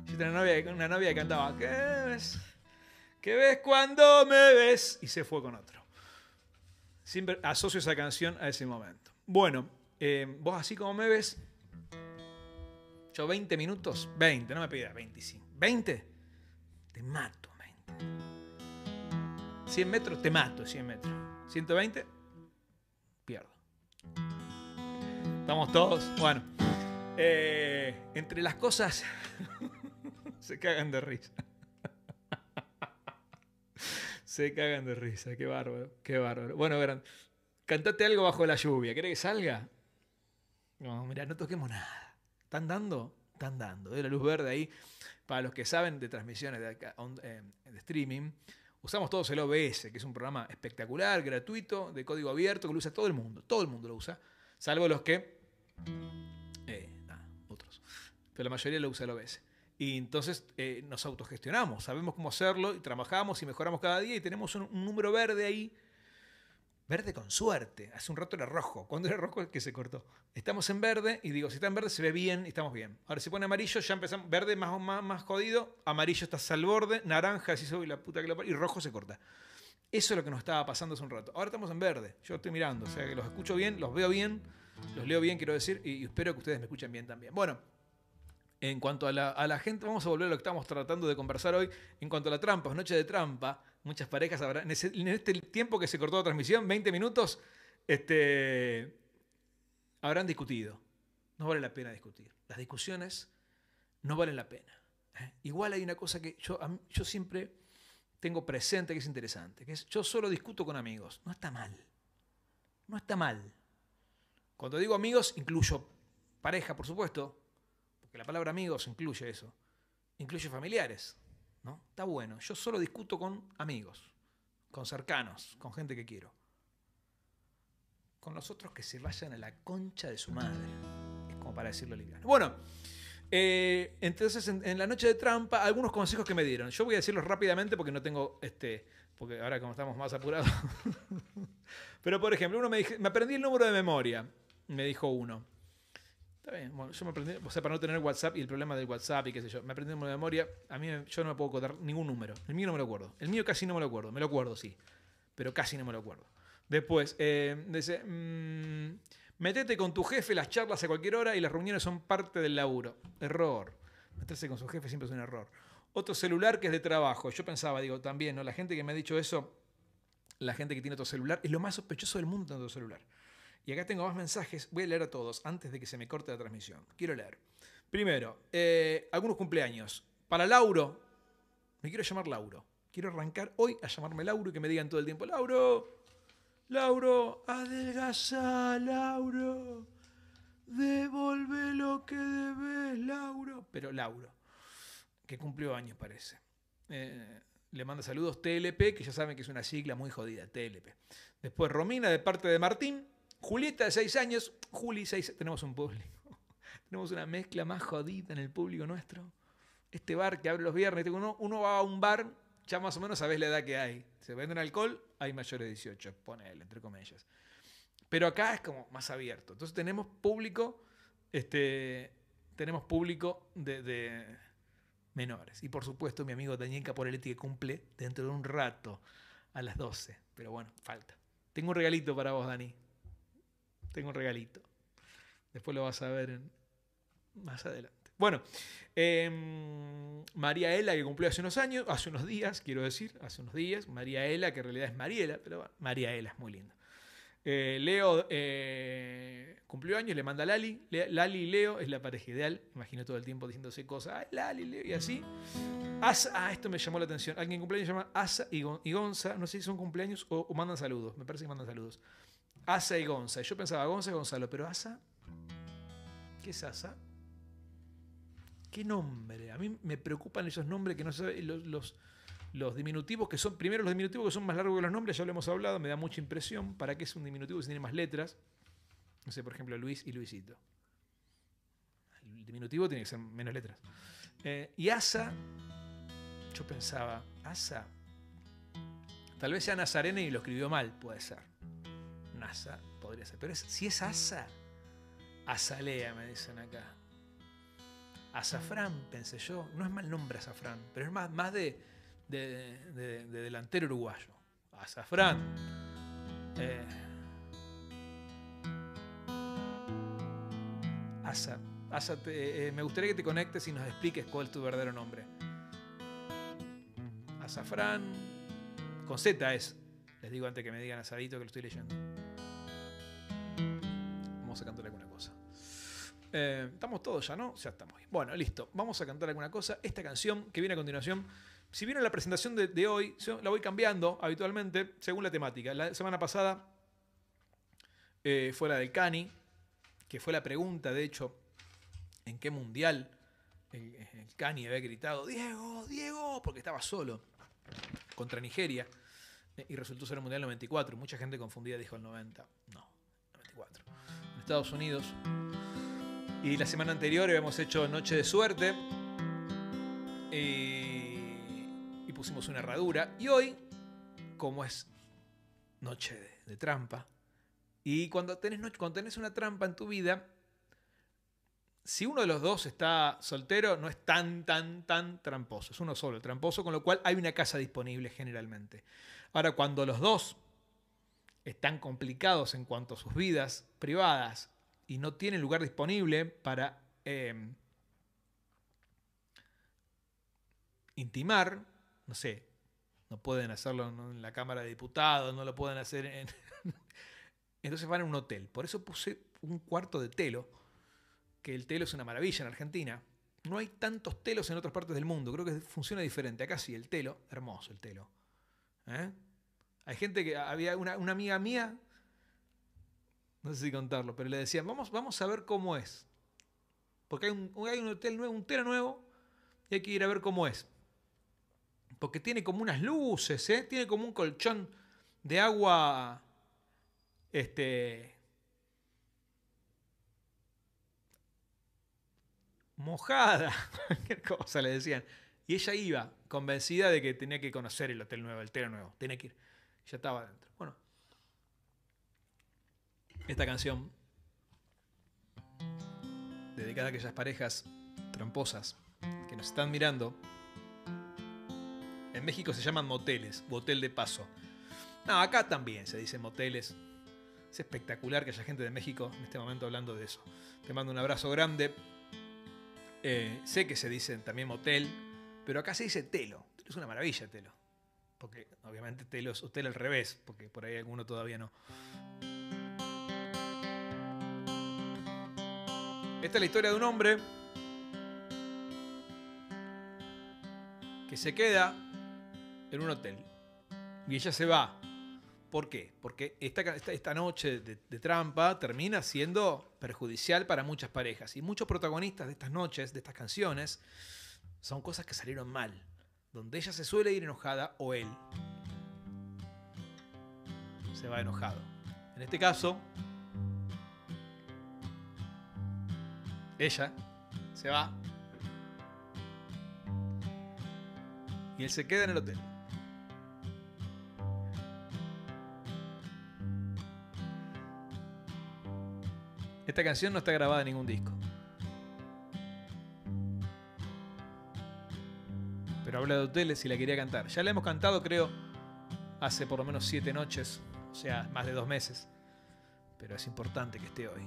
Yo tenía una novia, una novia que cantaba, ¿qué ves? ¿Qué ves cuando me ves? Y se fue con otro. Siempre asocio esa canción a ese momento. Bueno, eh, vos así como me ves, yo 20 minutos, 20, no me pidas 25. ¿20? Te mato, 20. 100 metros, te mato, 100 metros. 120, pierdo. Estamos todos, bueno. eh, entre las cosas, se cagan de risa. Se cagan de risa, qué bárbaro, qué bárbaro. Bueno, verán, cantate algo bajo la lluvia, ¿querés que salga? No, mira, no toquemos nada. ¿Están dando? Están dando. De la luz verde ahí. Para los que saben de transmisiones de, eh, de streaming, usamos todos el OBS, que es un programa espectacular, gratuito, de código abierto, que lo usa todo el mundo. Todo el mundo lo usa, salvo los que. eh, otros. Pero la mayoría lo usa el OBS. Y entonces eh, nos autogestionamos, sabemos cómo hacerlo y trabajamos y mejoramos cada día y tenemos un, un número verde ahí. Verde con suerte. Hace un rato era rojo. Cuando era rojo es que se cortó. Estamos en verde y digo, si está en verde se ve bien y estamos bien. Ahora si pone amarillo ya empezamos. Verde más, más, más jodido. Amarillo está al borde. Naranja, si soy la puta que lo Y rojo se corta. Eso es lo que nos estaba pasando hace un rato. Ahora estamos en verde. Yo estoy mirando. O sea que los escucho bien, los veo bien, los leo bien, quiero decir. Y espero que ustedes me escuchen bien también. Bueno, en cuanto a la, a la gente, vamos a volver a lo que estamos tratando de conversar hoy. En cuanto a la trampa, noche de trampa, muchas parejas habrán. En, en este tiempo que se cortó la transmisión, 20 minutos, este, habrán discutido. No vale la pena discutir. Las discusiones no valen la pena. ¿eh? Igual hay una cosa que yo, yo siempre tengo presente que es interesante, que es yo solo discuto con amigos. No está mal. No está mal. Cuando digo amigos, incluyo pareja, por supuesto, que la palabra amigos incluye eso, incluye familiares, ¿no? Está bueno. Yo solo discuto con amigos, con cercanos, con gente que quiero. Con los otros que se vayan a la concha de su madre. Es como para decirlo liviano. Bueno, eh, entonces en, la noche de trampa, algunos consejos que me dieron. Yo voy a decirlos rápidamente porque no tengo, este, porque ahora como estamos más apurados. Pero por ejemplo, uno me, dije, me aprendí el número de memoria, me dijo uno. Está bien, bueno, yo me aprendí, o sea, para no tener WhatsApp y el problema del WhatsApp y qué sé yo, me aprendí de memoria, a mí yo no me puedo acordar ningún número. El mío no me lo acuerdo. El mío casi no me lo acuerdo, me lo acuerdo, sí, pero casi no me lo acuerdo. Después, eh, dice, mmm, metete con tu jefe las charlas a cualquier hora y las reuniones son parte del laburo. Error. Meterse con su jefe siempre es un error. Otro celular que es de trabajo. Yo pensaba, digo, también, ¿no? La gente que me ha dicho eso, la gente que tiene otro celular, es lo más sospechoso del mundo tener otro celular. Y acá tengo más mensajes. Voy a leer a todos antes de que se me corte la transmisión. Quiero leer. Primero, eh, algunos cumpleaños. Para Lauro, me quiero llamar Lauro. Quiero arrancar hoy a llamarme Lauro y que me digan todo el tiempo, Lauro, Lauro, adelgaza, Lauro. Devolve lo que debes, Lauro. Pero Lauro, que cumplió años parece. Eh, le manda saludos TLP, que ya saben que es una sigla muy jodida, TLP. Después Romina de parte de Martín. Julieta de 6 años. Juli, 6 Tenemos un público. Tenemos una mezcla más jodida en el público nuestro. Este bar que abre los viernes. Uno, va a un bar, ya más o menos sabes la edad que hay. Se venden alcohol, hay mayores de 18, ponele, entre comillas. Pero acá es como más abierto. Entonces tenemos público, este, tenemos público de, menores. Y por supuesto mi amigo Daniel Caporeletti que cumple dentro de un rato a las 12. Pero bueno, falta. Tengo un regalito para vos, Dani. Tengo un regalito. Después lo vas a ver más adelante. Bueno, em, María Ela, que cumplió hace unos años, hace unos días, quiero decir, hace unos días. María Ela, que en realidad es Mariela, pero bueno, María Ela es muy linda. Eh, Leo eh, cumplió años, le manda a Lali. Lali y Leo es la pareja ideal. Imagino todo el tiempo diciéndose cosas. Ay, Lali, Leo, y así. Asa, ah, esto me llamó la atención. Alguien cumpleaños se llama Asa y, Gonza. No sé si son cumpleaños o, o mandan saludos. Me parece que mandan saludos. Asa y Gonza. Yo pensaba Gonza y Gonzalo, pero Asa. ¿Qué es Asa? ¿Qué nombre? A mí me preocupan esos nombres que no sé, los, los, diminutivos que son, primero los diminutivos que son más largos que los nombres, ya lo hemos hablado, me da mucha impresión. ¿Para qué es un diminutivo si tiene más letras? No sé, por ejemplo, Luis y Luisito. El diminutivo tiene que ser menos letras. Eh, y Asa, yo pensaba, Asa, tal vez sea Nazarene y lo escribió mal, puede ser. Nasa, podría ser. Pero si es Asa, Azalea, me dicen acá. Azafrán, pensé yo. No es mal nombre Azafrán, pero es más, más de, de, delantero uruguayo. Azafrán. Eh, Asa. Asa eh, me gustaría que te conectes y nos expliques cuál es tu verdadero nombre. Azafrán. Con Z es. Les digo antes que me digan asadito que lo estoy leyendo. Vamos a cantar alguna cosa. Eh, estamos todos ya, ¿no? Ya estamos. Bueno, listo. Vamos a cantar alguna cosa. Esta canción que viene a continuación, si vieron la presentación de, hoy, la voy cambiando habitualmente según la temática. La semana pasada eh, fue la del Cani, que fue la pregunta, de hecho, en qué mundial el, Cani había gritado, Diego, Diego, porque estaba solo contra Nigeria. Y resultó ser el Mundial 94. Mucha gente confundida dijo el 90. No, 94. En Estados Unidos. Y la semana anterior habíamos hecho Noche de Suerte. Y, pusimos una herradura. Y hoy, como es Noche de, trampa. Y cuando tenés, cuando tenés una trampa en tu vida, si uno de los dos está soltero, no es tan, tan, tan tramposo. Es uno solo, tramposo, con lo cual hay una casa disponible generalmente. Ahora, cuando los dos están complicados en cuanto a sus vidas privadas y no tienen lugar disponible para em, intimar, no sé, no pueden hacerlo en la Cámara de Diputados, no lo pueden hacer en... Entonces van a un hotel. Por eso puse un cuarto de telo, que el telo es una maravilla en Argentina. No hay tantos telos en otras partes del mundo, creo que funciona diferente. Acá sí, el telo, hermoso el telo. ¿Eh? Hay gente que había una, amiga mía, no sé si contarlo, pero le decía, vamos, vamos a ver cómo es. porque hay un, hay un hotel nuevo, un telo nuevo, y hay que ir a ver cómo es. Porque tiene como unas luces, ¿eh? tiene como un colchón de agua este, mojada, cualquier cosa le decían. Y ella iba convencida de que tenía que conocer el hotel nuevo, el telo nuevo, tenía que ir. Ya estaba adentro. Bueno, esta canción, dedicada a aquellas parejas tramposas que nos están mirando, en México se llaman moteles, hotel de paso. No, acá también se dicen moteles. Es espectacular que haya gente de México en este momento hablando de eso. Te mando un abrazo grande. Eh, sé que se dice también motel, pero acá se dice telo. Es una maravilla telo. Porque obviamente telo es hotel al revés, porque por ahí alguno todavía no. Esta es la historia de un hombre que se queda en un hotel y ella se va. ¿Por qué? Porque esta, esta, noche de, trampa termina siendo perjudicial para muchas parejas. Y muchos protagonistas de estas noches, de estas canciones, son cosas que salieron mal. Donde ella se suele ir enojada o él se va enojado. En este caso, ella se va y él se queda en el hotel. Esta canción no está grabada en ningún disco. Pero habla de hoteles y la quería cantar. Ya la hemos cantado, creo, hace por lo menos siete noches, o sea, más de dos meses. Pero es importante que esté hoy.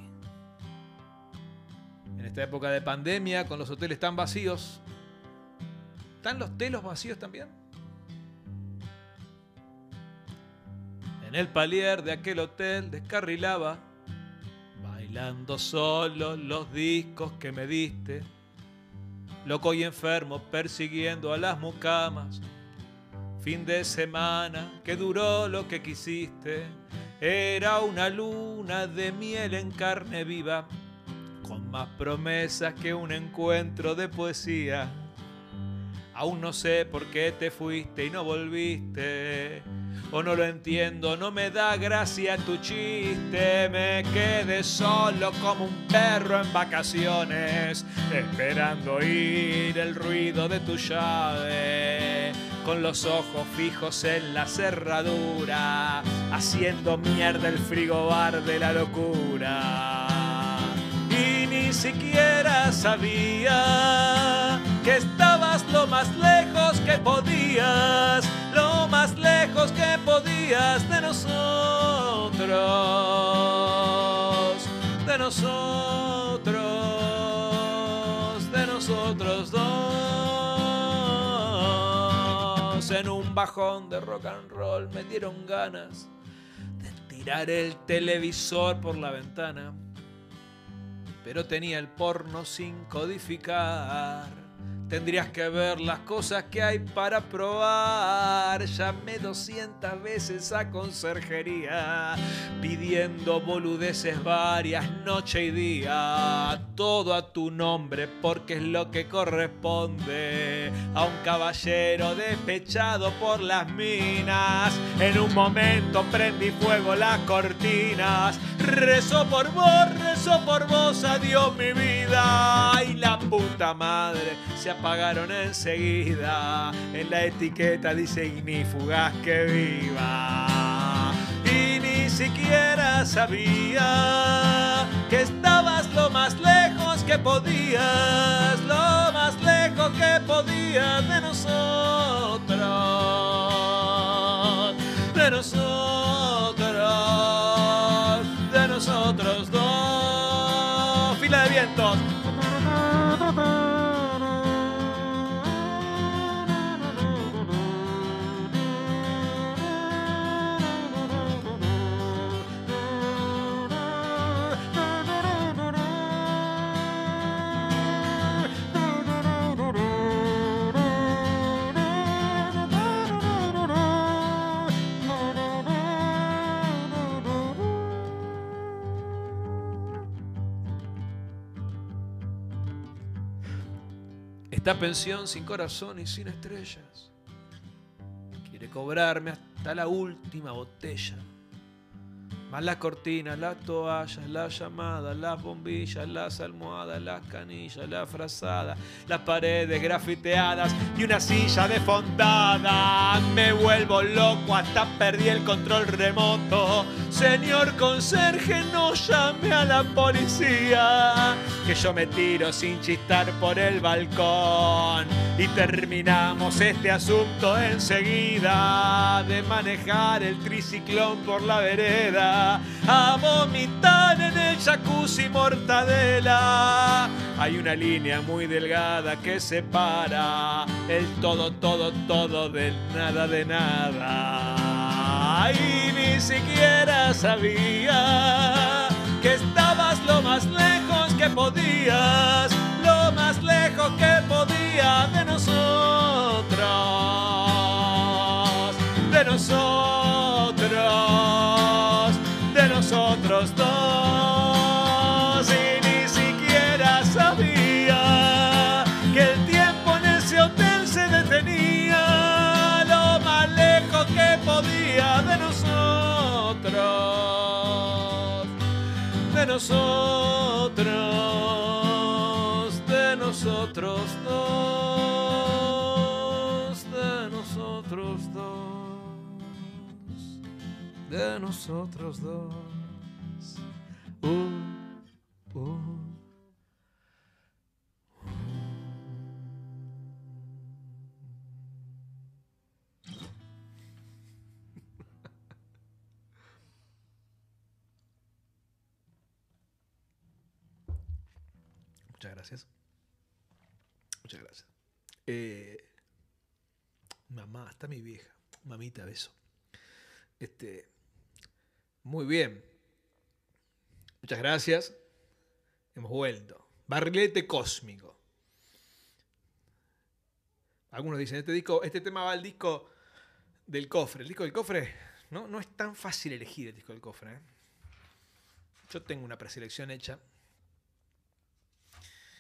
En esta época de pandemia, con los hoteles tan vacíos, ¿están los telos vacíos también? En el palier de aquel hotel descarrilaba bailando solo los discos que me diste, loco y enfermo persiguiendo a las mucamas. Fin de semana que duró lo que quisiste, era una luna de miel en carne viva, con más promesas que un encuentro de poesía. Aún no sé por qué te fuiste y no volviste. O no lo entiendo, no me da gracia tu chiste, me quedé solo como un perro en vacaciones, esperando oír el ruido de tu llave, con los ojos fijos en la cerradura, haciendo mierda el frigobar de la locura. Y ni siquiera sabía que estabas lo más lejos que podías lo más lejos que podías de nosotros, de nosotros, de nosotros dos. En un bajón de rock and roll me dieron ganas de tirar el televisor por la ventana, pero tenía el porno sin codificar Tendrías que ver las cosas que hay para probar. Llamé 200 veces a conserjería pidiendo boludeces varias noche y día. Todo a tu nombre porque es lo que corresponde a un caballero despechado por las minas. En un momento prendí fuego las cortinas. Rezo por vos, rezo por vos, adiós mi vida. Y la puta madre se apagaron enseguida. En la etiqueta dice ignífugas que viva. Y ni siquiera sabía que estabas lo más lejos que podías, lo más lejos que podías de de nosotros, Esta pensión sin corazón y sin estrellas quiere cobrarme hasta la última botella. Más las cortinas, las toallas, las llamadas, las bombillas, las almohadas, las canillas, la frazada, las paredes grafiteadas y una silla defondada. Me vuelvo loco, hasta perdí el control remoto. Señor conserje, no llame a la policía, que yo me tiro sin chistar por el balcón. Y terminamos este asunto enseguida de manejar el triciclón por la vereda a vomitar en el jacuzzi mortadela. Hay una línea muy delgada que separa el todo, todo, todo del nada de nada. Y ni siquiera sabía que estabas lo más lejos que podías, lo más lejos que podía de nosotros, de nosotros nosotros, de nosotros dos, de nosotros dos de nosotros dos. Uh, uh. Eh, mamá, está mi vieja. Mamita, beso. Este, muy bien. Muchas gracias. Hemos vuelto. Barrilete cósmico. Algunos dicen, este, disco, este tema va al disco del cofre. El disco del cofre no, no es tan fácil elegir el disco del cofre. ¿eh? Yo tengo una preselección hecha.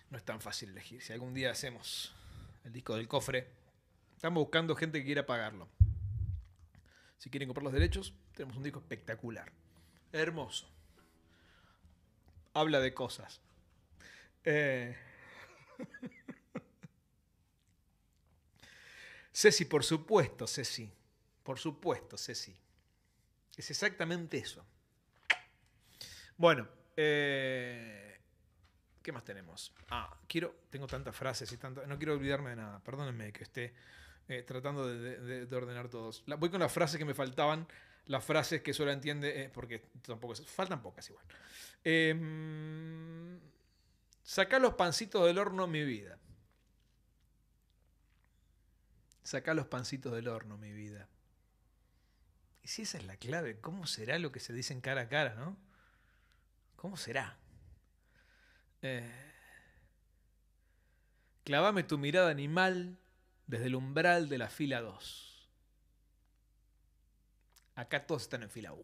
No es tan fácil elegir. Si algún día hacemos el disco del cofre, estamos buscando gente que quiera pagarlo. Si quieren comprar los derechos, tenemos un disco espectacular. Hermoso. Habla de cosas. Eh... Ceci, por supuesto, Ceci. Por supuesto, Ceci. Es exactamente eso. Bueno, eh, ¿qué más tenemos? Ah, quiero, tengo tantas frases y tantas, no quiero olvidarme de nada. Perdónenme que esté eh, tratando de, ordenar todos. voy con las frases que me faltaban, las frases que solo entiende, eh, porque tampoco faltan pocas igual. Eh, saca los pancitos del horno, mi vida. Saca los pancitos del horno, mi vida. Y si esa es la clave, ¿cómo será lo que se dicen cara a cara, no? ¿Cómo será? Eh, clavame tu mirada animal desde el umbral de la fila 2. Acá todos están en fila 1.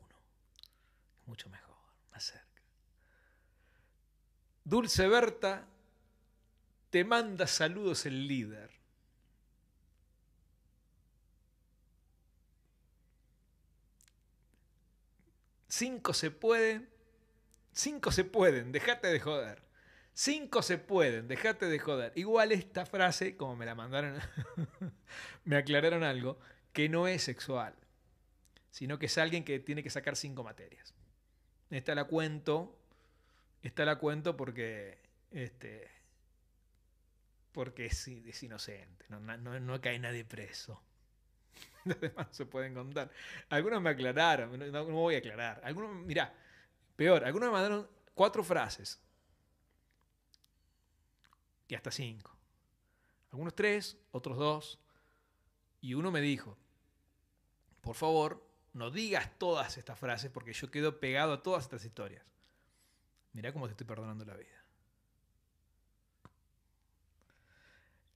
Mucho mejor, más cerca. Dulce Berta, te manda saludos el líder. Cinco se pueden, cinco se pueden, déjate de joder. Cinco se pueden, dejate de joder. Igual esta frase, como me la mandaron, me aclararon algo, que no es sexual, sino que es alguien que tiene que sacar cinco materias. Esta la cuento, esta la cuento porque, este, porque es, inocente, no, no, cae nadie preso. Los demás se pueden contar. Algunos me aclararon, no, no voy a aclarar. Algunos, mira, peor, algunos me mandaron cuatro frases y hasta cinco. Algunos tres, otros dos. Y uno me dijo, por favor, no digas todas estas frases porque yo quedo pegado a todas estas historias. Mirá cómo te estoy perdonando la vida.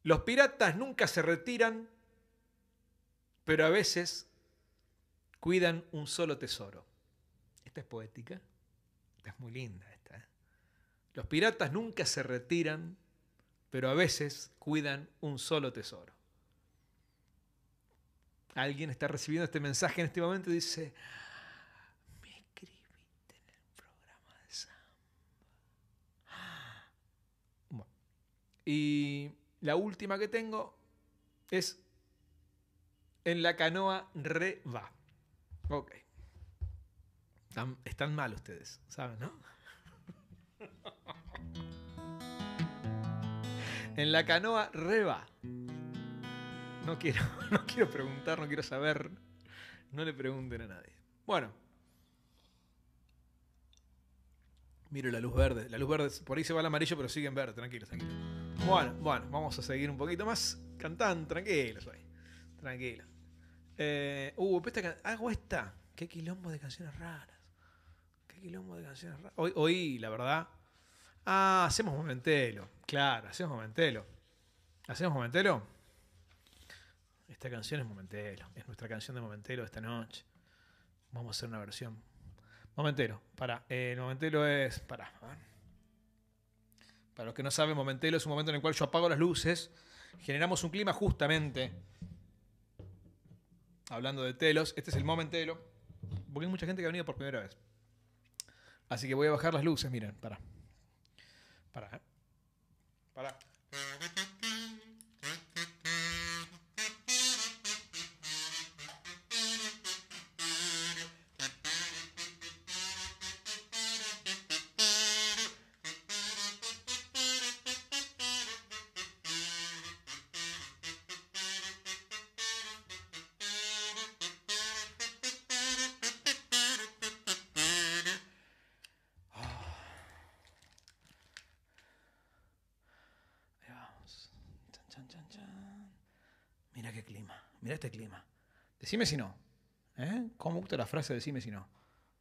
Los piratas nunca se retiran, pero a veces cuidan un solo tesoro. Esta es poética. Esta es muy linda esta. ¿eh? Los piratas nunca se retiran, pero a veces cuidan un solo tesoro. Alguien está recibiendo este mensaje en este momento y dice, me escribiste en el programa de samba. Bueno, y la última que tengo es en la canoa re va. Ok. Están, están mal ustedes, ¿saben, no? En la canoa re va. No quiero, no quiero preguntar, no quiero saber. No le pregunten a nadie. Bueno. Miro la luz verde. La luz verde, por ahí se va el amarillo, pero sigue en verde. Tranquilos, tranquilos. Bueno, bueno, vamos a seguir un poquito más cantando. Tranquilos, ahí. Tranquilos. Eh, uh, esta hago esta. Qué quilombo de canciones raras. Qué quilombo de canciones raras. Hoy, hoy la verdad. Ah, hacemos momentelo. Claro, hacemos momentelo. ¿Hacemos momentelo? Esta canción es momentelo. Es nuestra canción de momentelo esta noche. Vamos a hacer una versión. Momentelo. Para. el momentelo es. Para. Para los que no saben, momentelo es un momento en el cual yo apago las luces. Generamos un clima justamente hablando de telos, este es el momentelo, porque hay mucha gente que ha venido por primera vez. Así que voy a bajar las luces, miren, para. Para. Para. Decime si no. ¿Eh? ¿Cómo gusta la frase decime si no?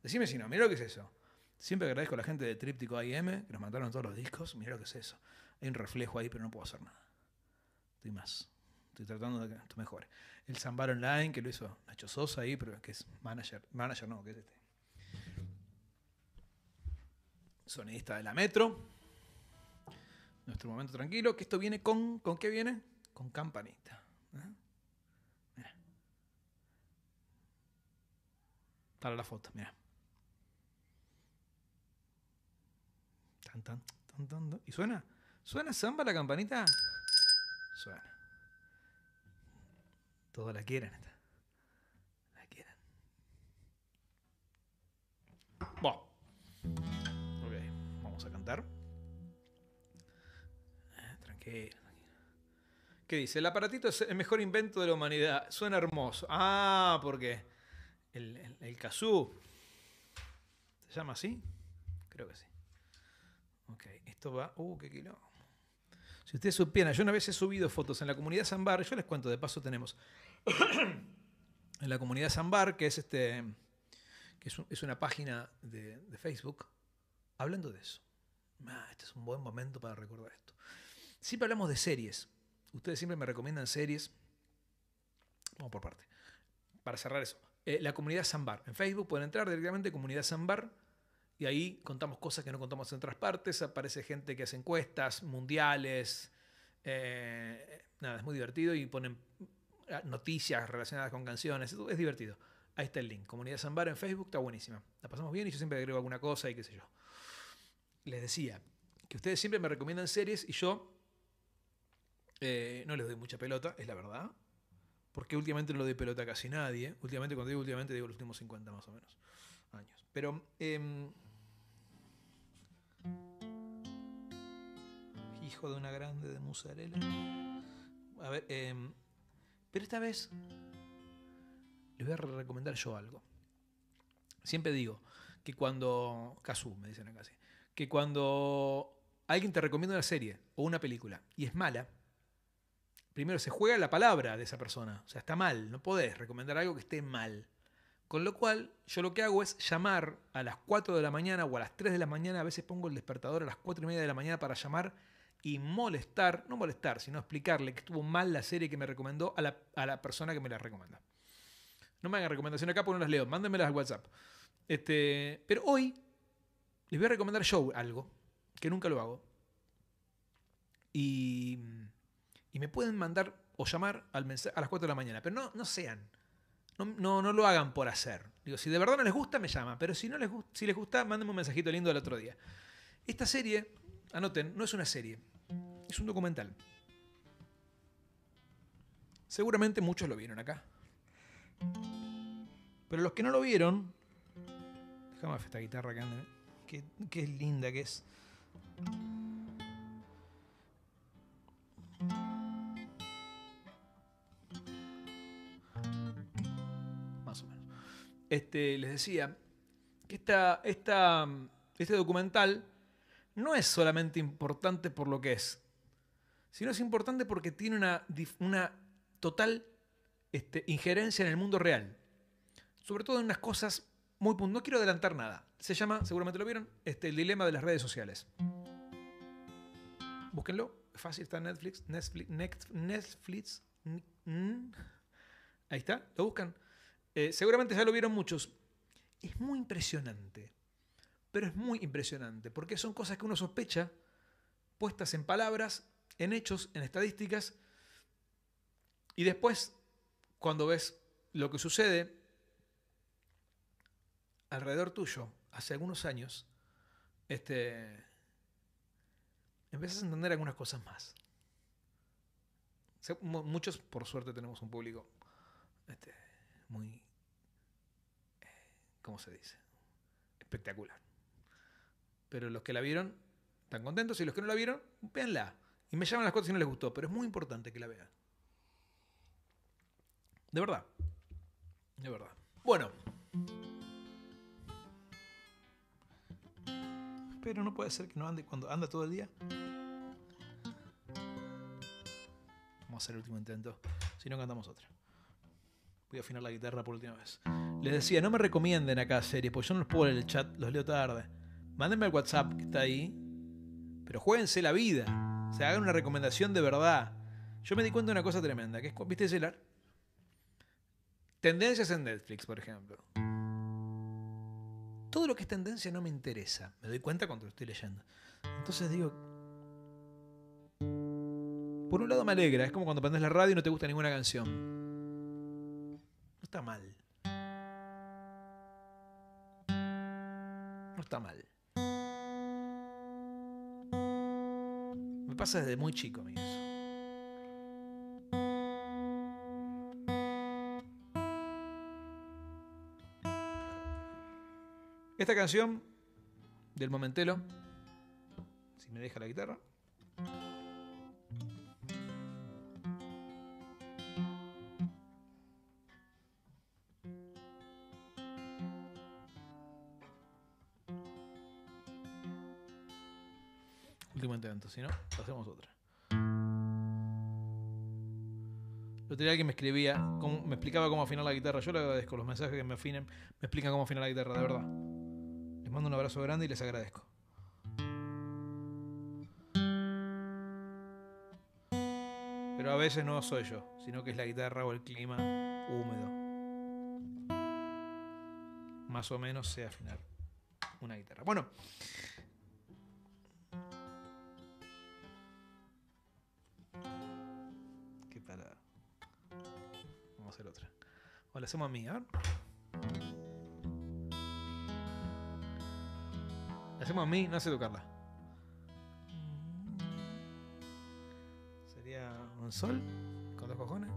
Decime si no. Mira lo que es eso. Siempre agradezco a la gente de Tríptico AIM que nos mandaron todos los discos. Mira lo que es eso. Hay un reflejo ahí, pero no puedo hacer nada. Estoy más. Estoy tratando de que esto mejore. El Zambar Online, que lo hizo Nacho Sosa ahí, pero que es manager. Manager no, que es este. Sonidista de la Metro. Nuestro momento tranquilo. Que esto viene con. ¿Con qué viene? Con campanita. ¿eh? Para la foto, mira. Tan, tan, tan, tan. ¿Y suena? ¿Suena samba la campanita? Suena. Todos la quieren. esta. La quieren. Bueno. Ok, vamos a cantar. Eh, Tranquilo. ¿Qué dice? El aparatito es el mejor invento de la humanidad. Suena hermoso. Ah, porque el, el, el. ¿Se llama así? Creo que sí. Ok, esto va. Uh, qué quilombo. Si ustedes supieran, yo una vez he subido fotos en la comunidad Zambar, yo les cuento, de paso tenemos en la comunidad Zambar, que es este que es, es una página de, de Facebook, hablando de eso. Ah, este es un buen momento para recordar esto. Siempre hablamos de series. Ustedes siempre me recomiendan series. Vamos por parte. Para cerrar eso. Eh, la comunidad Zambar. En Facebook pueden entrar directamente comunidad Zambar y ahí contamos cosas que no contamos en otras partes. Aparece gente que hace encuestas mundiales. eh, nada, es muy divertido y ponen eh, noticias relacionadas con canciones. Es, es divertido. Ahí está el link. Comunidad Zambar en Facebook está buenísima. La pasamos bien y yo siempre agrego alguna cosa y qué sé yo. Les decía que ustedes siempre me recomiendan series y yo eh, no les doy mucha pelota, es la verdad. Porque últimamente no le doy pelota casi nadie. Últimamente, cuando digo últimamente, digo los últimos 50 más o menos años. Pero. em, hijo de una grande de mozzarella. A ver, em, pero esta vez les voy a recomendar yo algo. Siempre digo que cuando. Kazoo, me dicen acá. Que cuando alguien te recomienda una serie o una película y es mala, primero se juega la palabra de esa persona. O sea, está mal. No podés recomendar algo que esté mal. Con lo cual, yo lo que hago es llamar a las 4 de la mañana o a las 3 de la mañana. A veces pongo el despertador a las 4 y media de la mañana para llamar y molestar, no molestar, sino explicarle que estuvo mal la serie que me recomendó a la, a la persona que me la recomienda. No me hagan recomendación acá porque no las leo. Mándenmelas al WhatsApp. Este, pero hoy les voy a recomendar yo algo que nunca lo hago. Y Y me pueden mandar o llamar al a las 4 de la mañana. Pero no, no sean. No, no, no lo hagan por hacer. Digo, si de verdad no les gusta, me llaman. Pero si no les, si les gusta, mándenme un mensajito lindo el otro día. Esta serie, anoten, no es una serie. Es un documental. Seguramente muchos lo vieron acá. Pero los que no lo vieron. Déjame esta guitarra que anda. Qué, qué linda que es. Este, les decía que este documental no es solamente importante por lo que es, sino es importante porque tiene una, total este, injerencia en el mundo real. Sobre todo en unas cosas muy. No quiero adelantar nada. Se llama, seguramente lo vieron, este, El dilema de las redes sociales. Búsquenlo. Fácil, está Netflix. Netflix. mm, Ahí está, lo buscan. Eh, seguramente ya lo vieron muchos. Es muy impresionante. Pero es muy impresionante. Porque son cosas que uno sospecha, puestas en palabras, en hechos, en estadísticas. Y después, cuando ves lo que sucede alrededor tuyo, hace algunos años, este, empiezas a entender algunas cosas más. Muchos, por suerte, tenemos un público este, muy, ¿cómo se dice? Espectacular. Pero los que la vieron están contentos y los que no la vieron, véanla. Y me llaman las cosas si no les gustó, pero es muy importante que la vean. De verdad. De verdad. Bueno. Pero no puede ser que no ande cuando anda todo el día. Vamos a hacer el último intento. Si no, cantamos otra. Voy a afinar la guitarra por última vez. Les decía, no me recomienden acá series, porque yo no los puedo leer el chat, los leo tarde. Mándenme al WhatsApp que está ahí. Pero jueguense la vida. O sea, hagan una recomendación de verdad. Yo me di cuenta de una cosa tremenda, que es, ¿viste celular? Tendencias en Netflix, por ejemplo. Todo lo que es tendencia no me interesa. Me doy cuenta cuando lo estoy leyendo. Entonces digo. Por un lado me alegra, es como cuando prendes la radio y no te gusta ninguna canción. Está mal. No está mal. Me pasa desde muy chico a mí eso. Esta canción del Momentelo, si me deja la guitarra. Si no, hacemos otra. El otro día alguien me escribía, me explicaba cómo afinar la guitarra. Yo le agradezco los mensajes que me afinen, me explican cómo afinar la guitarra, de verdad. Les mando un abrazo grande y les agradezco. Pero a veces no soy yo, sino que es la guitarra o el clima húmedo. Más o menos sé afinar una guitarra. Bueno. Hacemos a mí. La hacemos a mí, no sé tocarla. Sería un sol con dos cojones.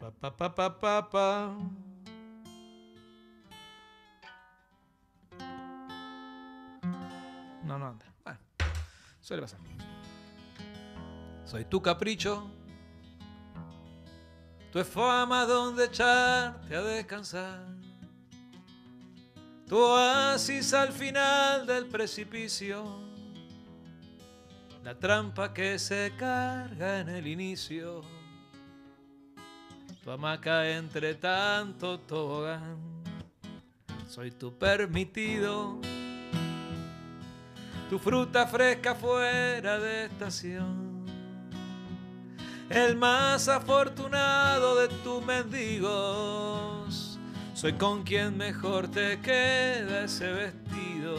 Pa pa pa pa pa pa. Soy tu capricho. Tu fama donde echarte a descansar. Tu oasis al final del precipicio. La trampa que se carga en el inicio. Tu hamaca entre tanto tobogán. Soy tu permitido. Tu fruta fresca fuera de estación. El más afortunado de tus mendigos. Soy con quien mejor te queda ese vestido.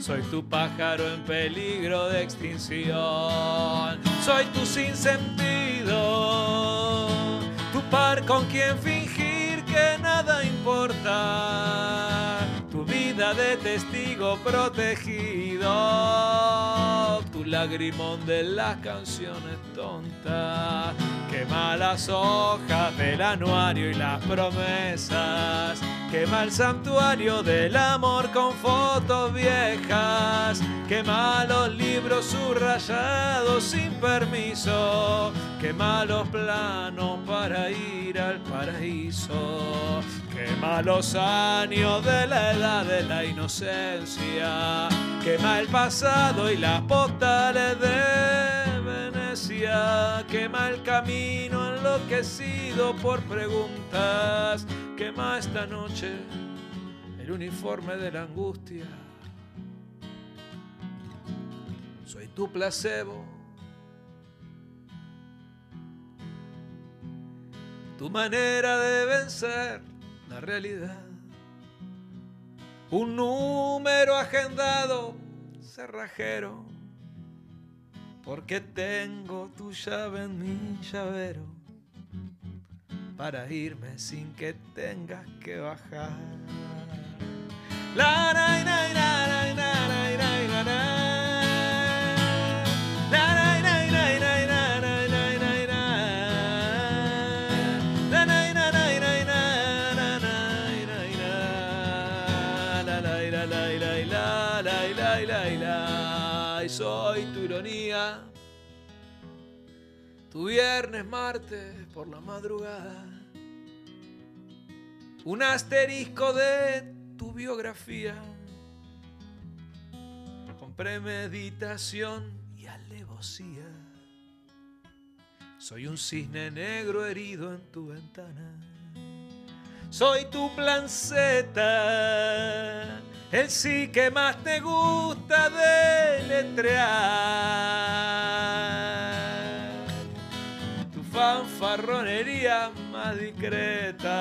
Soy tu pájaro en peligro de extinción. Soy tu sinsentido. Tu par con quien fingir que nada importa. Tu vida de testigo protegido. Tu lagrimón de las canciones tontas. Quema las hojas del anuario y las promesas. Quema el santuario del amor con fotos viejas. Quema los libros subrayados sin permiso. Quema los planos para ir al paraíso. Quema los años de la edad de la inocencia. Quema el pasado y las postales de Venecia. Quema el camino enloquecido por preguntas. Quema esta noche el uniforme de la angustia. Soy tu placebo. Tu manera de vencer la realidad. Un número agendado, cerrajero, porque tengo tu llave en mi llavero para irme sin que tengas que bajar. La, la, la, la, soy tu ironía. Tu viernes, martes, por la madrugada. Un asterisco de tu biografía. Con premeditación y alevosía. Soy un cisne negro herido en tu ventana. Soy tu plan Z, el sí que más te gusta deletrear. Tu fanfarronería más discreta.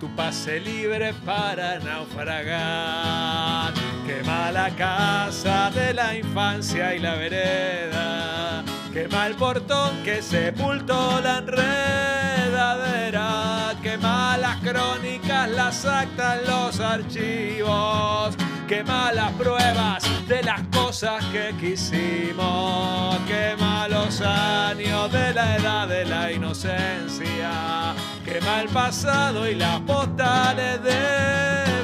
Tu pase libre para naufragar. Quema la casa de la infancia y la vereda. Quema el portón que sepultó la enredadera. Quema las crónicas, las actas, los archivos. Quema las pruebas de las cosas que quisimos. Quema los años de la edad de la inocencia. Quema el pasado y las postales de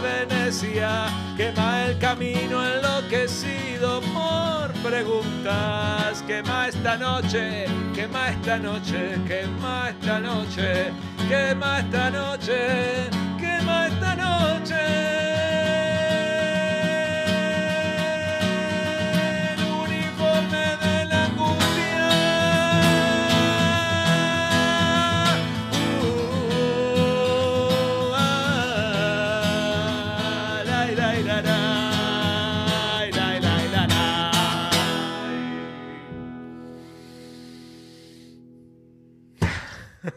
Quema el camino enloquecido por preguntas. Quema esta noche, quema esta noche, quema esta noche, quema esta noche, quema esta noche.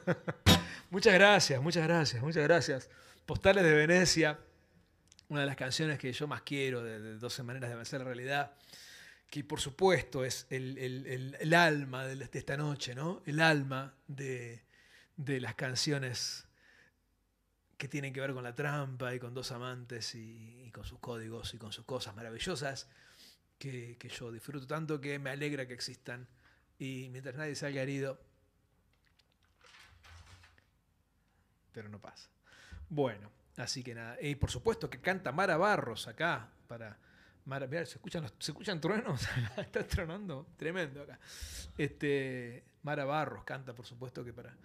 Muchas gracias, muchas gracias, muchas gracias. Postales de Venecia, una de las canciones que yo más quiero de, de 12 maneras de vencer la realidad, que por supuesto es el, el- el- alma de, esta noche, ¿no? El alma de, de las canciones que tienen que ver con la trampa y con dos amantes y, y con sus códigos y con sus cosas maravillosas que, que yo disfruto tanto que me alegra que existan. Y mientras nadie salga herido, pero no pasa. Bueno, así que nada. Y por supuesto que canta Mara Barros acá para. Mara, ¿se escuchan, ¿se escuchan truenos? Está tronando tremendo acá. Este, Mara Barros canta, por supuesto, que para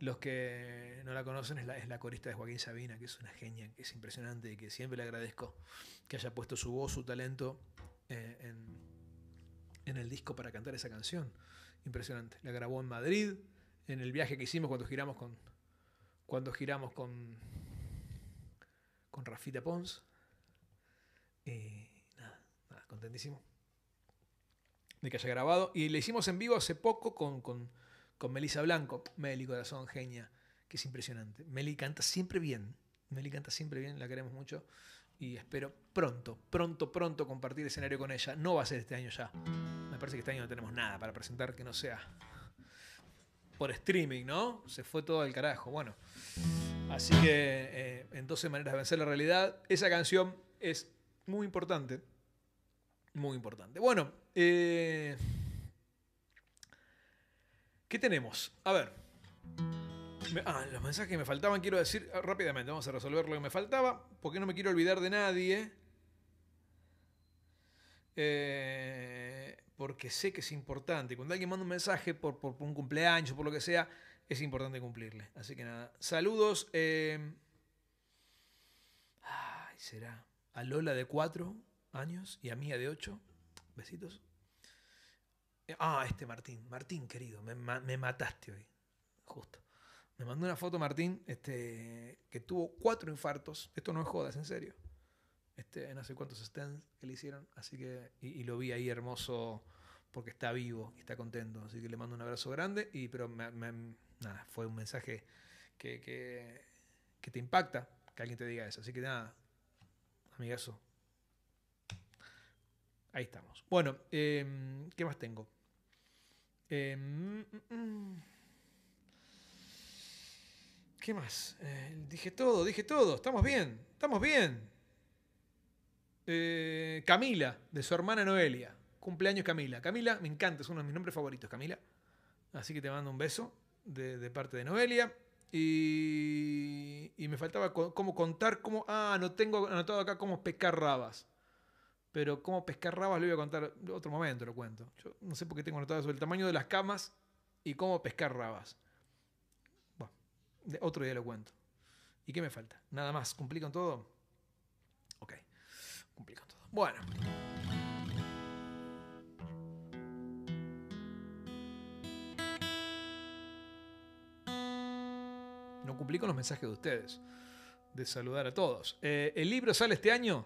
los que no la conocen es la, es la corista de Joaquín Sabina, que es una genia, que es impresionante y que siempre le agradezco que haya puesto su voz, su talento eh, en, en el disco para cantar esa canción. Impresionante. La grabó en Madrid, en el viaje que hicimos cuando giramos con, cuando giramos con, con Rafita Pons. Nada, nada, contentísimo de que haya grabado. Y le hicimos en vivo hace poco con, con, con Melissa Blanco, Meli Corazón Genia, que es impresionante. Meli canta siempre bien. Meli canta siempre bien, la queremos mucho. Y espero pronto, pronto, pronto compartir escenario con ella. No va a ser este año ya. Me parece que este año no tenemos nada para presentar que no sea por streaming, ¿no? Se fue todo al carajo. Bueno, así que eh, en 12 maneras de vencer la realidad, esa canción es muy importante. Muy importante. Bueno, eh, ¿qué tenemos? A ver. ah, los mensajes que me faltaban, quiero decir rápidamente, vamos a resolver lo que me faltaba, porque no me quiero olvidar de nadie. Eh, porque sé que es importante. Cuando alguien manda un mensaje por, un cumpleaños o por lo que sea, es importante cumplirle. Así que nada, saludos. Eh, ay, será. A Lola de 4 años y a Mía de 8. Besitos. Ah, este Martín. Martín, querido, me, me mataste hoy. Justo. Me mandó una foto Martín este, que tuvo cuatro infartos. Esto no es jodas, en serio este, no sé cuántos stands que le hicieron, así que, y, lo vi ahí hermoso porque está vivo y está contento, así que le mando un abrazo grande, y, pero nada, fue un mensaje que, que, te impacta que alguien te diga eso, así que nada, amigazo. Ahí estamos. Bueno, em, ¿qué más tengo? Em, mm, mm. ¿Qué más? Eh, dije todo, dije todo. Estamos bien, estamos bien. Eh, Camila, de su hermana Noelia. Cumpleaños Camila. Camila, me encanta, es uno de mis nombres favoritos, Camila. Así que te mando un beso de, parte de Noelia. Y, me faltaba cómo contar cómo. Ah, no tengo anotado acá cómo pescar rabas. Pero cómo pescar rabas lo voy a contar otro momento, lo cuento. Yo no sé por qué tengo anotado sobre el tamaño de las camas y cómo pescar rabas. Bueno, otro día lo cuento. ¿Y qué me falta? Nada más. ¿Cumplí con todo? Complica todo. Bueno. No cumplí con los mensajes de ustedes. De saludar a todos. Eh, el libro sale este año.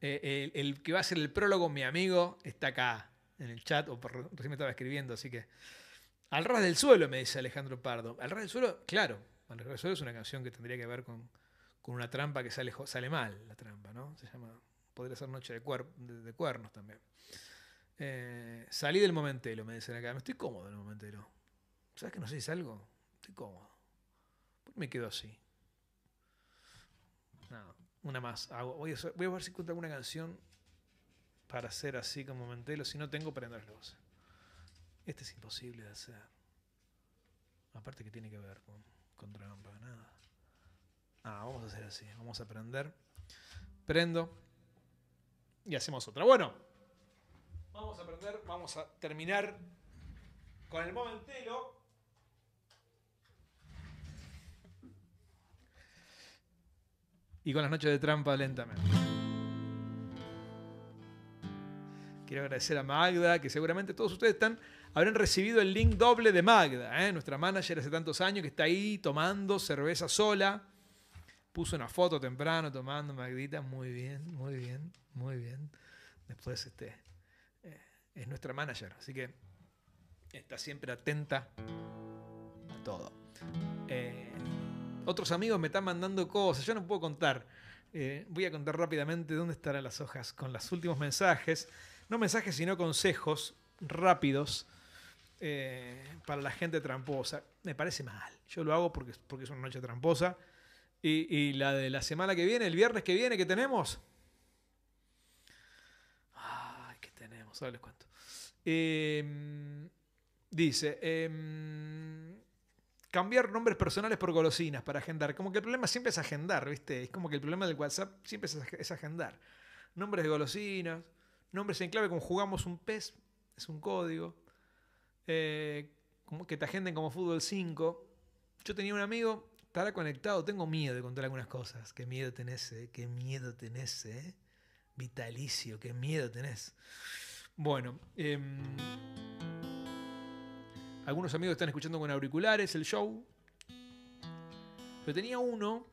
Eh, el, que va a ser el prólogo, mi amigo, está acá en el chat, o recién me estaba escribiendo, así que. Al ras del suelo, me dice Alejandro Pardo. Al ras del suelo, claro. Al ras del suelo es una canción que tendría que ver con, con una trampa que sale, sale mal, la trampa, ¿no? Se llama Podría ser noche de, de, cuernos también. Eh, salí del momentelo, me dicen acá. Me estoy cómodo en el momentelo. ¿Sabes que no sé si es algo? Estoy cómodo. ¿Por qué me quedo así? No, una más. Voy, a, voy a ver si encuentro alguna canción para hacer así como momentelo. Si no tengo, prender luces. Este es imposible de hacer. Aparte que tiene que ver con, con trampa, nada. Ah, vamos a hacer así. Vamos a prender. Prendo y hacemos otra. Bueno, vamos a aprender, vamos a terminar con el momentelo. Y con las noches de trampa lentamente. Quiero agradecer a Magda, que seguramente todos ustedes están, habrán recibido el link doble de Magda, ¿eh? nuestra manager hace tantos años que está ahí tomando cerveza sola Puso una foto temprano tomando Magdita. Muy bien, muy bien, muy bien. Después este, eh, es nuestra manager, así que está siempre atenta a todo. Eh, otros amigos me están mandando cosas, yo no puedo contar. Eh, voy a contar rápidamente dónde estarán las hojas con los últimos mensajes. No mensajes, sino consejos rápidos para la gente tramposa. Me parece mal. Yo lo hago porque, porque es una noche tramposa y, la de la semana que viene, el viernes que viene, ¿qué tenemos? Ay, ¿qué tenemos? Ahora les cuento. Em, dice, em, cambiar nombres personales por golosinas para agendar. Como que el problema siempre es agendar, ¿viste? Es como que el problema del WhatsApp siempre es, agendar. Nombres de golosinas, nombres en clave como jugamos un PES, es un código. Eh, como que te agenden como fútbol 5. Yo tenía un amigo estará conectado. Tengo miedo de contar algunas cosas. Qué miedo tenés, eh? Qué miedo tenés, eh. Vitalicio, qué miedo tenés. Bueno, em, algunos amigos están escuchando con auriculares el show. Pero tenía uno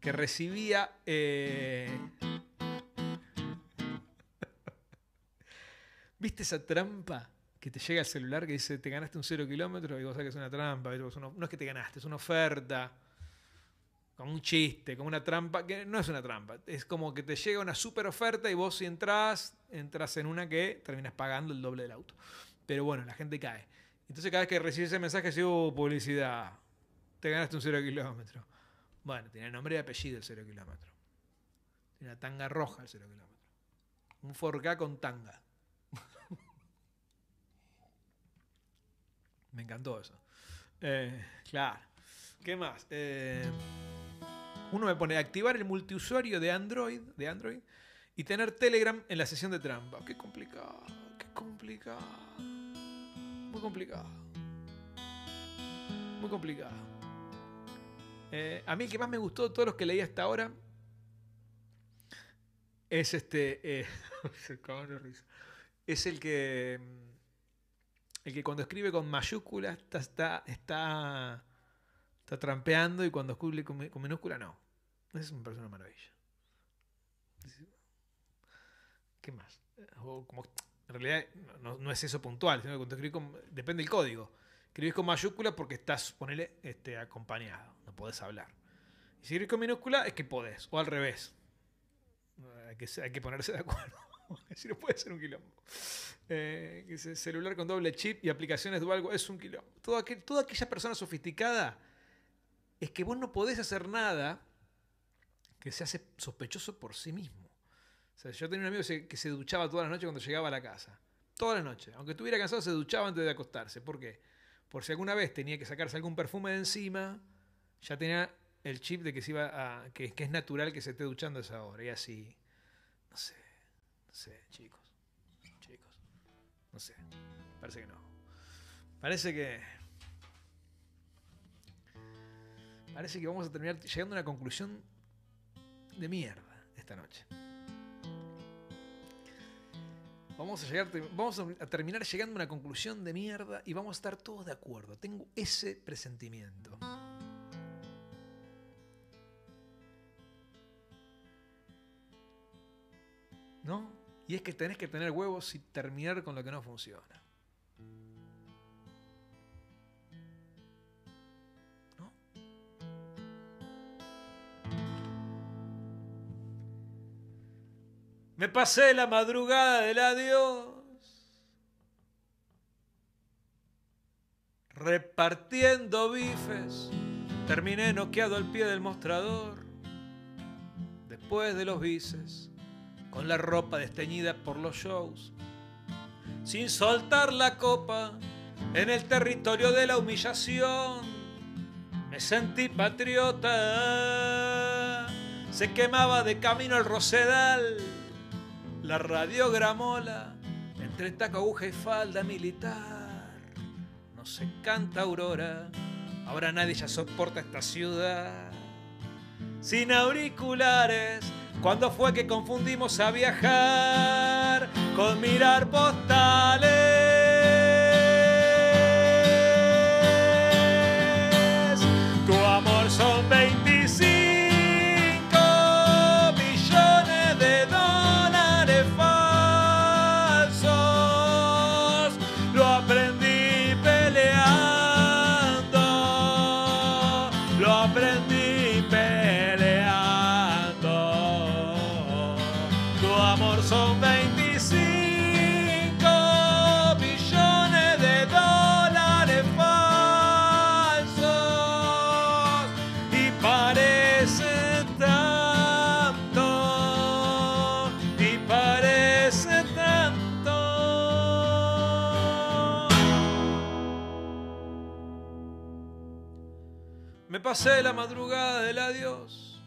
que recibía... Eh, ¿Viste esa trampa que te llega el celular que dice te ganaste un cero kilómetro y vos sabés que es una trampa. No es que te ganaste, es una oferta, como un chiste, como una trampa, que no es una trampa. Es como que te llega una super oferta y vos si entras, entras en una que terminas pagando el doble del auto. Pero bueno, la gente cae. Entonces cada vez que recibes ese mensaje, si hubo publicidad, te ganaste un cero kilómetro. Bueno, tiene nombre y apellido el cero kilómetro. Tiene una tanga roja el cero kilómetro. Un forca con tanga. Me encantó eso. Eh, claro. ¿Qué más? Eh, uno me pone activar el multiusuario de Android, de Android y tener Telegram en la sesión de trampa. Qué complicado, qué complicado. Muy complicado. Muy complicado. Eh, a mí el que más me gustó de todos los que leí hasta ahora es este. es el que. El que cuando escribe con mayúsculas está, está, está, trampeando y cuando escribe con, minúscula no. Es una persona maravilla. ¿Qué más? en realidad no, es eso puntual, sino que cuando escribís con, depende del código. Escribís con mayúscula porque estás, ponele, este, acompañado, no podés hablar. Y si escribís con minúscula es que podés, o al revés. Hay que, hay que ponerse de acuerdo. si no puede ser un quilombo. Eh, celular con doble chip y aplicaciones dual es un quilombo. Toda, toda aquella persona sofisticada es que vos no podés hacer nada que se hace sospechoso por sí mismo. O sea, yo tenía un amigo que se duchaba todas las noches cuando llegaba a la casa. Todas las noches. Aunque estuviera cansado, se duchaba antes de acostarse. ¿Por qué? Por si alguna vez tenía que sacarse algún perfume de encima, ya tenía el chip de que, se iba a, que, que es natural que se esté duchando a esa hora. Y así. No sé. Sé, chicos. Chicos. No sé. Parece que no. Parece que. Parece que vamos a terminar llegando a una conclusión de mierda esta noche. Vamos a, llegar, vamos a terminar llegando a una conclusión de mierda y vamos a estar todos de acuerdo. Tengo ese presentimiento. ¿No? Y es que tenés que tener huevos y terminar con lo que no funciona. Me pasé la madrugada del adiós. Repartiendo bifes, terminé noqueado al pie del mostrador. Después de los bices, con la ropa desteñida por los shows, sin soltar la copa en el territorio de la humillación. Me sentí patriota, se quemaba de camino el rosedal, la radiogramola entre taco, aguja y falda militar. No se canta aurora, ahora nadie ya soporta esta ciudad. Sin auriculares, cuando fue que confundimos a viajar con mirar postales? Pasé la madrugada del adiós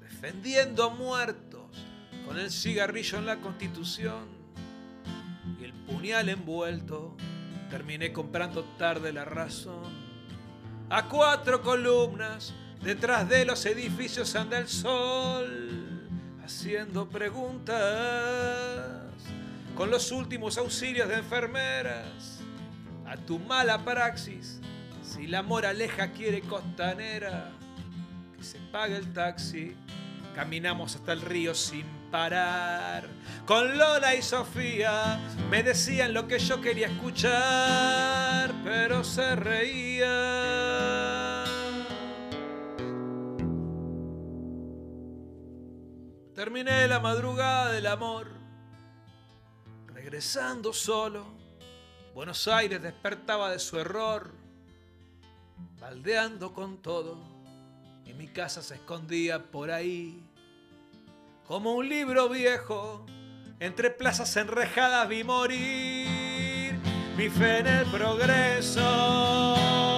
defendiendo a muertos con el cigarrillo en la constitución y el puñal envuelto. Terminé comprando tarde la razón. A cuatro columnas detrás de los edificios anda el sol haciendo preguntas con los últimos auxilios de enfermeras a tu mala praxis. Si la moraleja quiere costanera, que se pague el taxi. Caminamos hasta el río sin parar. Con Lola y Sofía me decían lo que yo quería escuchar, pero se reía. Terminé la madrugada del amor, regresando solo. Buenos Aires despertaba de su error, baldeando con todo, y mi casa se escondía por ahí. Como un libro viejo, entre plazas enrejadas vi morir mi fe en el progreso.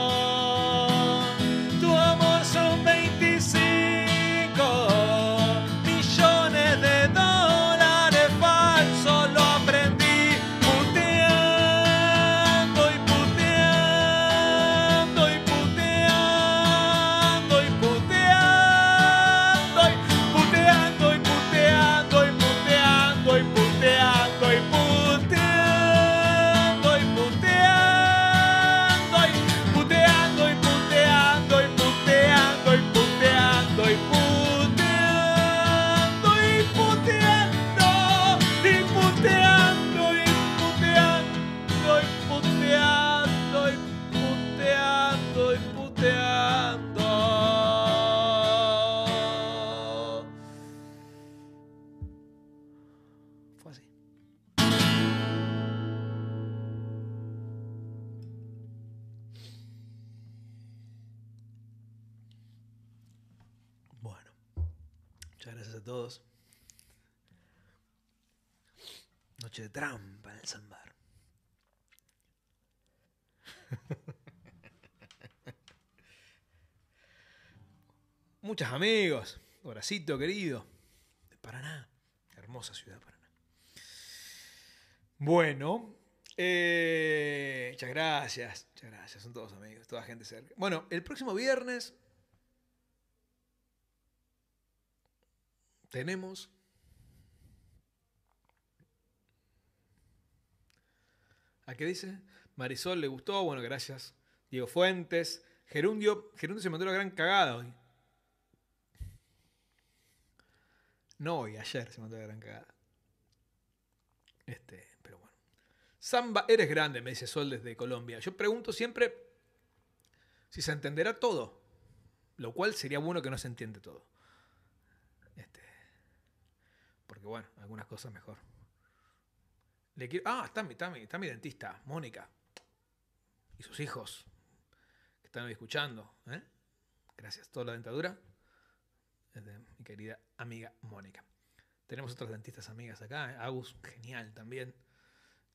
Todos. Noche de trampa en el Zambar. Muchos amigos, Horacito querido, de Paraná, hermosa ciudad de Paraná. Bueno, eh, muchas gracias, muchas gracias, son todos amigos, toda gente cerca. Bueno, el próximo viernes tenemos ¿A qué dice? Marisol le gustó, bueno, gracias. Diego Fuentes. Gerundio, Gerundio se mandó la gran cagada hoy. No hoy, ayer se mandó la gran cagada. Este, pero bueno. Samba, eres grande, me dice Sol desde Colombia. Yo pregunto siempre si se entenderá todo. Lo cual sería bueno que no se entiende todo. Este, porque bueno, algunas cosas mejor. Le quiero- Ah, está mi, está, mi, está mi dentista, Mónica. Y sus hijos, que están hoy escuchando. ¿eh? Gracias. Toda la dentadura mi querida amiga Mónica. Tenemos otras dentistas amigas acá. ¿eh? Agus, genial también.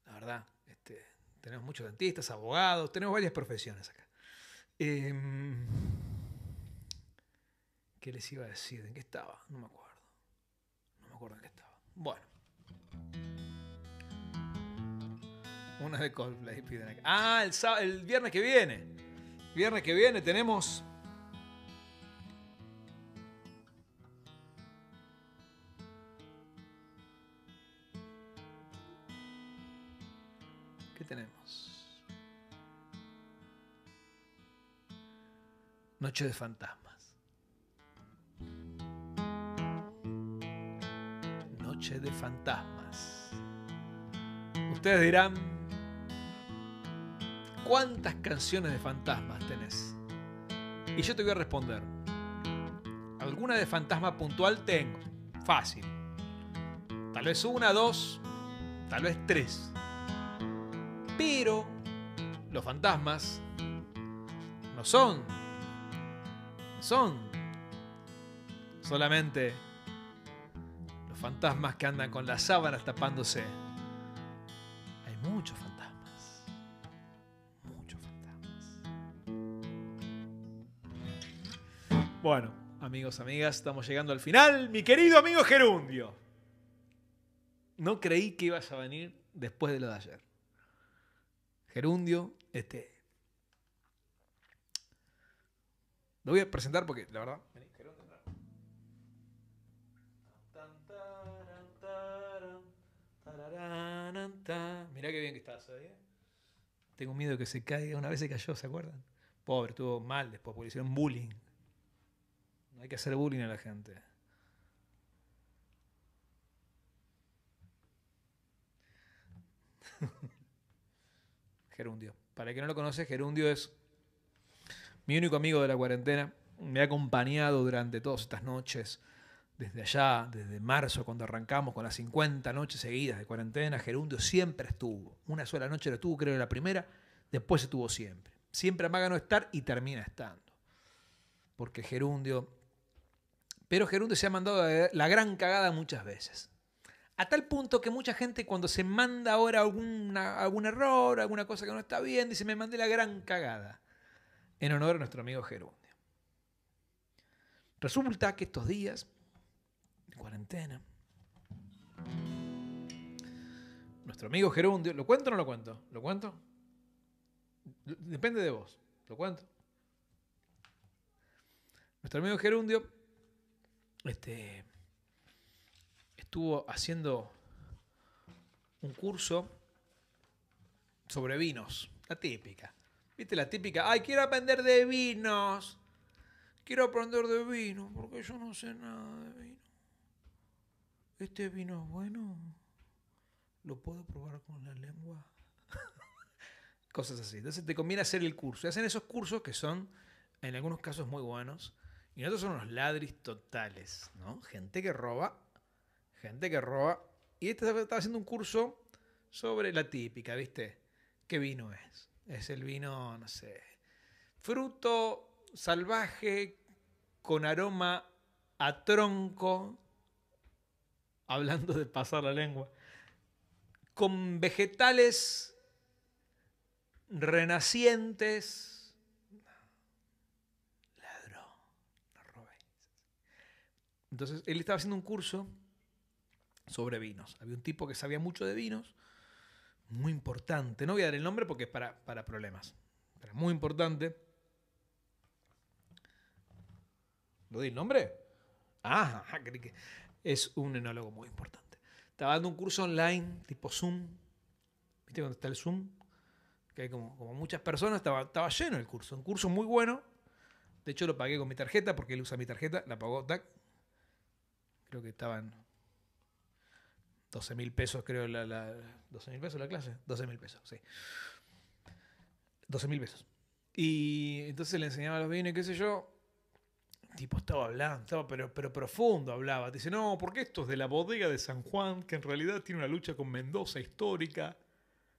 La verdad, este, tenemos muchos dentistas, abogados, tenemos varias profesiones acá. Em, ¿Qué les iba a decir? ¿En qué estaba? No me acuerdo. No me acuerdo en qué estaba. Bueno. Una de Coldplay piden acá. Ah, el, el viernes que viene. Viernes que viene tenemos. ¿Qué tenemos? Noche de fantasmas. De fantasmas. Ustedes dirán, ¿cuántas canciones de fantasmas tenés? Y yo te voy a responder, alguna de fantasma puntual tengo, fácil. Tal vez una, dos, tal vez tres. Pero los fantasmas no son, son solamente fantasmas que andan con las sábanas tapándose. Hay muchos fantasmas. Muchos fantasmas. Bueno, amigos, amigas, estamos llegando al final. Mi querido amigo Gerundio. No creí que ibas a venir después de lo de ayer. Gerundio, este. Lo voy a presentar porque, la verdad. está. Mirá qué bien que estás ahí. Tengo miedo que se caiga. Una vez se cayó, ¿se acuerdan? Pobre, estuvo mal después porque bullying. No hay que hacer bullying a la gente. Gerundio. Para el que no lo conoce, Gerundio es mi único amigo de la cuarentena. Me ha acompañado durante todas estas noches desde allá, desde marzo, cuando arrancamos con las 50 noches seguidas de cuarentena. Gerundio siempre estuvo. Una sola noche lo estuvo, creo, en la primera, después estuvo siempre. Siempre amaga no estar y termina estando. Porque Gerundio. Pero Gerundio se ha mandado la gran cagada muchas veces. A tal punto que mucha gente cuando se manda ahora algún error, alguna cosa que no está bien, dice, me mandé la gran cagada. En honor a nuestro amigo Gerundio. Resulta que estos días cuarentena, nuestro amigo Gerundio, ¿lo cuento o no lo cuento? ¿Lo cuento? Depende de vos. ¿Lo cuento? Nuestro amigo Gerundio este, estuvo haciendo un curso sobre vinos. La típica. ¿Viste la típica? Ay, quiero aprender de vinos. Quiero aprender de vino porque yo no sé nada de vino. ¿Este vino es bueno? ¿Lo puedo probar con la lengua? Cosas así. Entonces te conviene hacer el curso. Y hacen esos cursos que son, en algunos casos, muy buenos. Y otros son unos ladris totales, ¿no? Gente que roba Gente que roba. Y este estaba haciendo un curso sobre la típica, ¿viste? ¿Qué vino es? Es el vino, no sé, fruto salvaje con aroma a tronco, hablando de pasar la lengua, con vegetales renacientes. Ladrón, no robéis. Entonces, él estaba haciendo un curso sobre vinos. Había un tipo que sabía mucho de vinos, muy importante. No voy a dar el nombre porque es para, para problemas, pero muy importante. ¿Lo di el nombre? Ah, creí que es un enólogo muy importante. Estaba dando un curso online tipo Zoom. ¿Viste cuando está el Zoom? Que hay como, muchas personas. Estaba, estaba lleno el curso. Un curso muy bueno. De hecho, lo pagué con mi tarjeta porque él usa mi tarjeta. La pagó TAC. Creo que estaban 12 mil pesos, creo, la, la 12 mil pesos la clase. 12 mil pesos, sí. 12 mil pesos. Y entonces le enseñaba los vinos, qué sé yo. Tipo estaba hablando, estaba pero, pero profundo hablaba. Dice, no, porque esto es de la bodega de San Juan, que en realidad tiene una lucha con Mendoza histórica.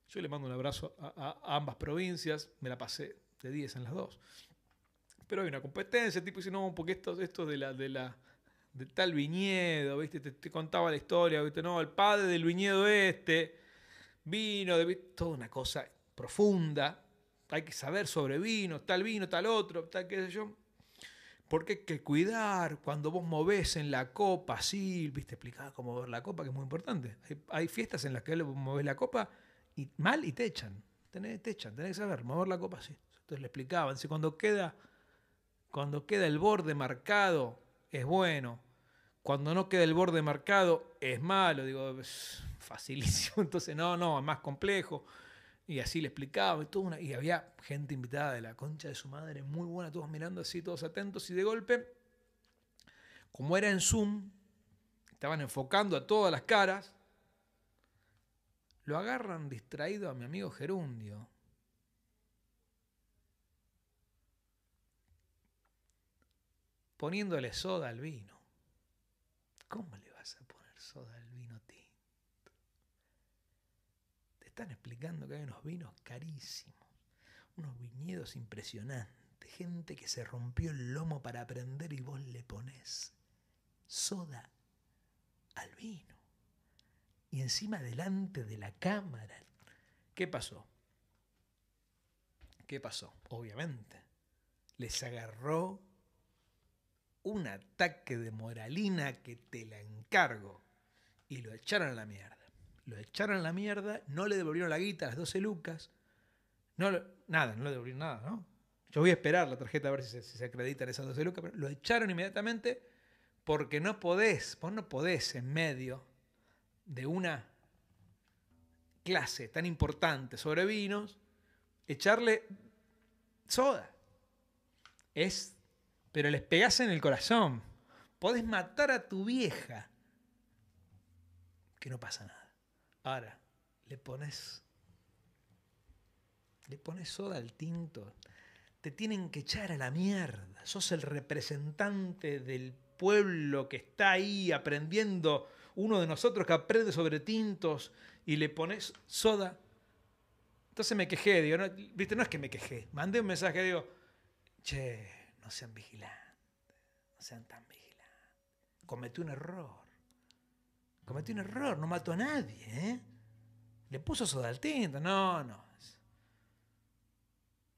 Yo le mando un abrazo a, ambas provincias, me la pasé de 10 en las dos. Pero hay una competencia, tipo dice, no, porque esto, esto de la, de la tal viñedo, ¿viste? Te, contaba la historia, ¿viste? No, el padre del viñedo este vino, de, toda una cosa profunda. Hay que saber sobre vino, tal vino, tal otro, tal qué sé yo. Porque hay que cuidar cuando vos movés en la copa, así, viste, explicaba cómo mover la copa, que es muy importante. Hay, fiestas en las que vos movés la copa y mal y te echan. Tenés, te echan, tenés que saber mover la copa así. Entonces le explicaban, si cuando queda, cuando queda el borde marcado, es bueno. Cuando no queda el borde marcado, es malo. Digo, facilísimo. Entonces, no, no, es más complejo. Y así le explicaba. Y, y había gente invitada de la concha de su madre, muy buena, todos mirando así, todos atentos. Y de golpe, como era en Zoom, estaban enfocando a todas las caras, lo agarran distraído a mi amigo Gerundio. Poniéndole soda al vino. ¿Cómo le vas a poner soda al vino tinto? Te están explicando que hay unos vinos carísimos, unos viñedos impresionantes, gente que se rompió el lomo para aprender y vos le pones soda al vino. Y encima delante de la cámara. ¿Qué pasó? ¿Qué pasó? Obviamente. Les agarró un ataque de moralina que te la encargo. Y lo echaron a la mierda. Lo echaron a la mierda, no le devolvieron la guita, las 12 lucas. No nada, no le devolvieron nada, ¿no? Yo voy a esperar la tarjeta a ver si se, se acreditan esas 12 lucas, pero lo echaron inmediatamente porque no podés, vos no podés en medio de una clase tan importante sobre vinos, echarle soda. Es pero les pegás en el corazón. Podés matar a tu vieja. Que no pasa nada. Ahora, le pones le pones soda al tinto, te tienen que echar a la mierda. Sos el representante del pueblo que está ahí aprendiendo, uno de nosotros que aprende sobre tintos y le pones soda. Entonces me quejé, digo, no, viste, no es que me quejé, mandé un mensaje, digo, che, no sean vigilantes, no sean tan vigilantes. Cometí un error. Cometí un error, no mató a nadie, ¿eh? Le puso soda al tinto, no, no.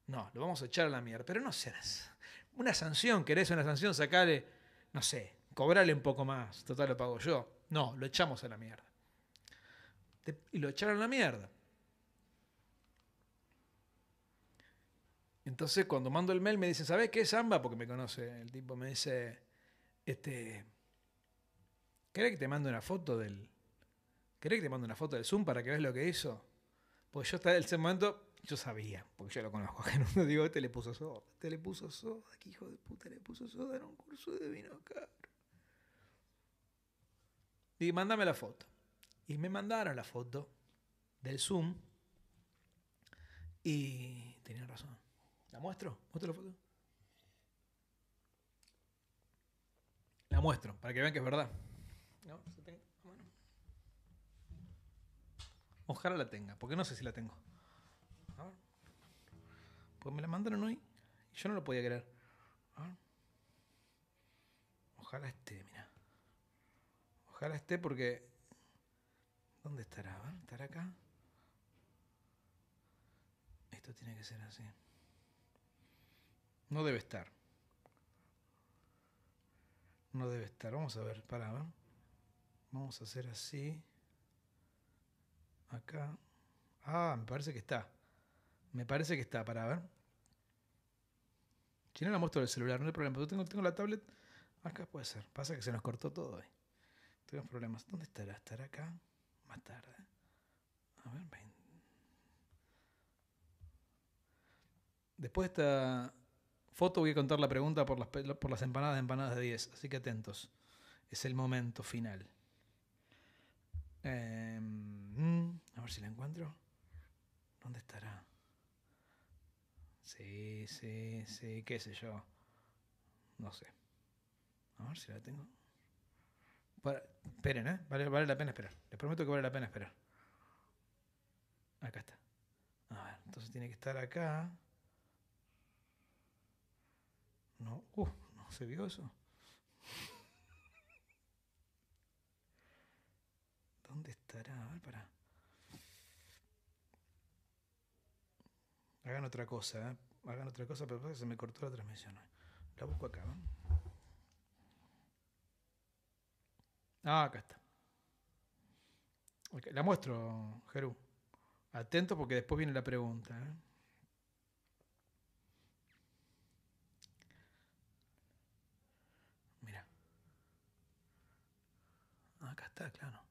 No, lo vamos a echar a la mierda. Pero no seas. Una sanción, querés una sanción, sacale, no sé, cobrale un poco más. Total lo pago yo. No, lo echamos a la mierda. Y lo echaron a la mierda. Entonces cuando mando el mail me dicen, ¿sabes qué es Samba? Porque me conoce. El tipo me dice, este, ¿querés que te mande una foto del... ¿Querés que te mande una foto del Zoom para que veas lo que hizo? Pues yo hasta ese momento yo sabía, porque yo lo conozco. No digo, este le puso soda, este le puso soda, que hijo de puta le puso soda en un curso de vino caro. Y mándame la foto. Y me mandaron la foto del Zoom. Y tenían razón. ¿La muestro? ¿Muestro la foto? La muestro, para que vean que es verdad. Ojalá la tenga, porque no sé si la tengo. Pues me la mandaron hoy y yo no lo podía creer. Ojalá esté, mira. Ojalá esté porque... ¿Dónde estará? ¿Estará acá? Esto tiene que ser así. No debe estar. No debe estar. Vamos a ver, para ver. Vamos a hacer así. Acá. Ah, me parece que está. Me parece que está, para ver. Si no la muestro del celular, no hay problema. Yo tengo, tengo la tablet. Acá puede ser. Pasa que se nos cortó todo hoy. Tenemos problemas. ¿Dónde estará? ¿Estará acá? Más tarde. A ver, Después de esta foto voy a contar la pregunta por las, por las empanadas empanadas de 10. Así que atentos. Es el momento final. Em, a ver si la encuentro. ¿Dónde estará? Sí, sí, sí, qué sé yo. No sé. A ver si la tengo. esperen, ¿eh? Vale, vale la pena esperar. Les prometo que vale la pena esperar. Acá está. A ver, entonces tiene que estar acá. No, uh, no se vio eso. ¿Dónde A ver, para. Hagan otra cosa, ¿eh? hagan otra cosa, pero se me cortó la transmisión. La busco acá. Ah, acá está. la muestro, Jerú. Atento porque después viene la pregunta. ¿eh? Mira. Acá está, claro.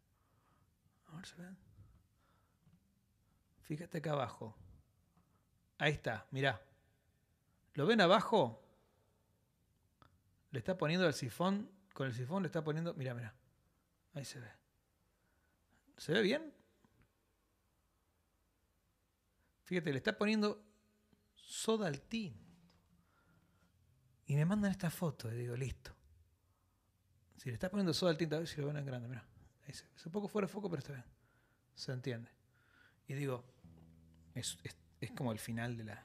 Fíjate acá abajo. Ahí está, mirá. ¿Lo ven abajo? Le está poniendo el sifón, con el sifón le está poniendo, mirá, mirá. Ahí se ve. ¿Se ve bien? Fíjate, le está poniendo soda al tinto. Y me mandan esta foto y digo, listo. Si le está poniendo soda al tinto, a ver si lo ven en grande, mirá. Es un poco fuera de foco, pero está bien. Se entiende. Y digo, es, es es como el final de la.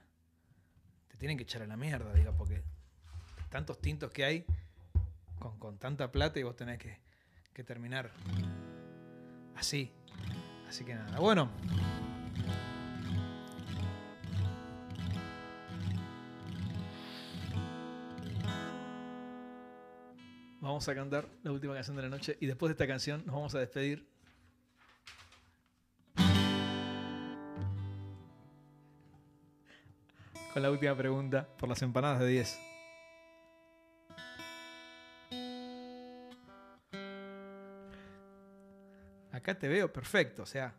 Te tienen que echar a la mierda, digo, porque tantos tintos que hay con, tanta plata y vos tenés que, que terminar así. Así que nada, bueno. Vamos a cantar la última canción de la noche y después de esta canción nos vamos a despedir con la última pregunta por las empanadas de 10. Acá te veo perfecto, o sea.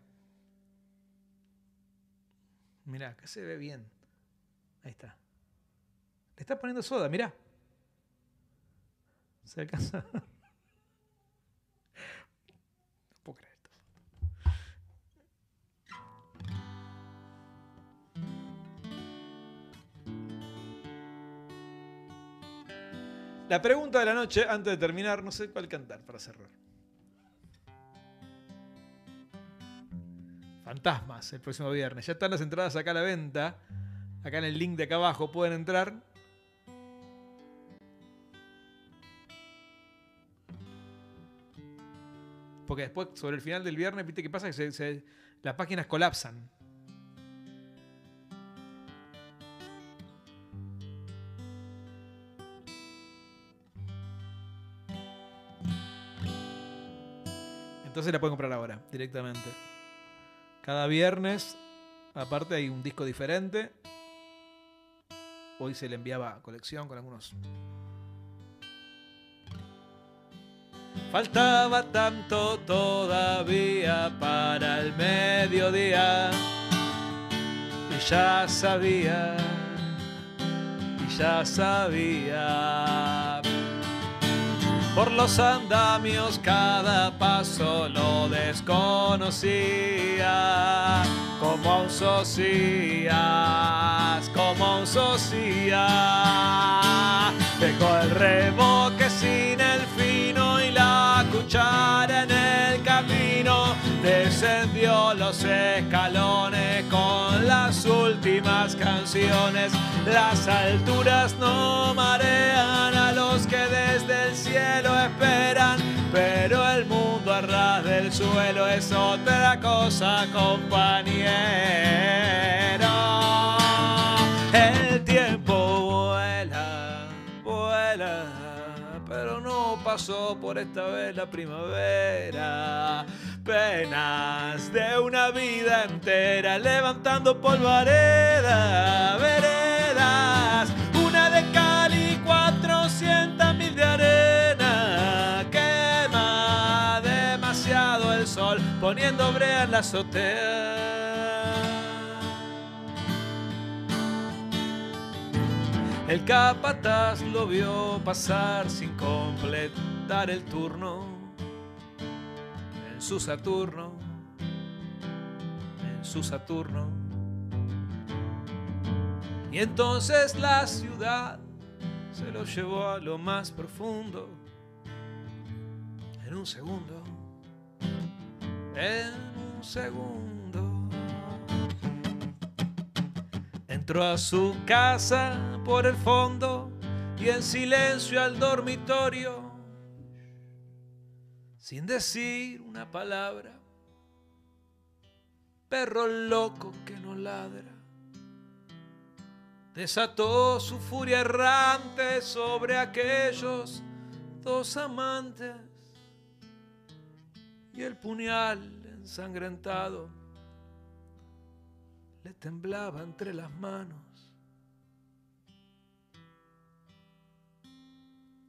Mira, acá se ve bien. Ahí está. Le está poniendo soda, mira. Se alcanza. no puedo creer esto. La pregunta de la noche, antes de terminar, no sé cuál cantar para cerrar. Fantasmas, el próximo viernes. Ya están las entradas acá a la venta. Acá en el link de acá abajo pueden entrar Porque después, sobre el final del viernes, ¿viste qué pasa? Que las páginas colapsan. Entonces la pueden comprar ahora, directamente. Cada viernes, aparte hay un disco diferente. Hoy se le enviaba colección con algunos. Faltaba tanto todavía para el mediodía. Y ya sabía, y ya sabía. Por los andamios cada paso lo desconocía. Como un socias, como un socias. Dejó el reboque en el camino. Descendió los escalones con las últimas canciones. Las alturas no marean a los que desde el cielo esperan. Pero el mundo a ras del suelo es otra cosa, compañero. Por esta vez la primavera. Penas de una vida entera levantando polvareda, veredas, una de cal y cuatrocientas mil de arena. Quema demasiado el sol poniendo brea en la azotea. El capataz lo vio pasar sin completar el turno en su Saturno, en su Saturno. Y entonces la ciudad se lo llevó a lo más profundo en un segundo, en un segundo. Entró a su casa por el fondo y en silencio al dormitorio, sin decir una palabra. Perro loco que no ladra, desató su furia errante sobre aquellos dos amantes y el puñal ensangrentado le temblaba entre las manos.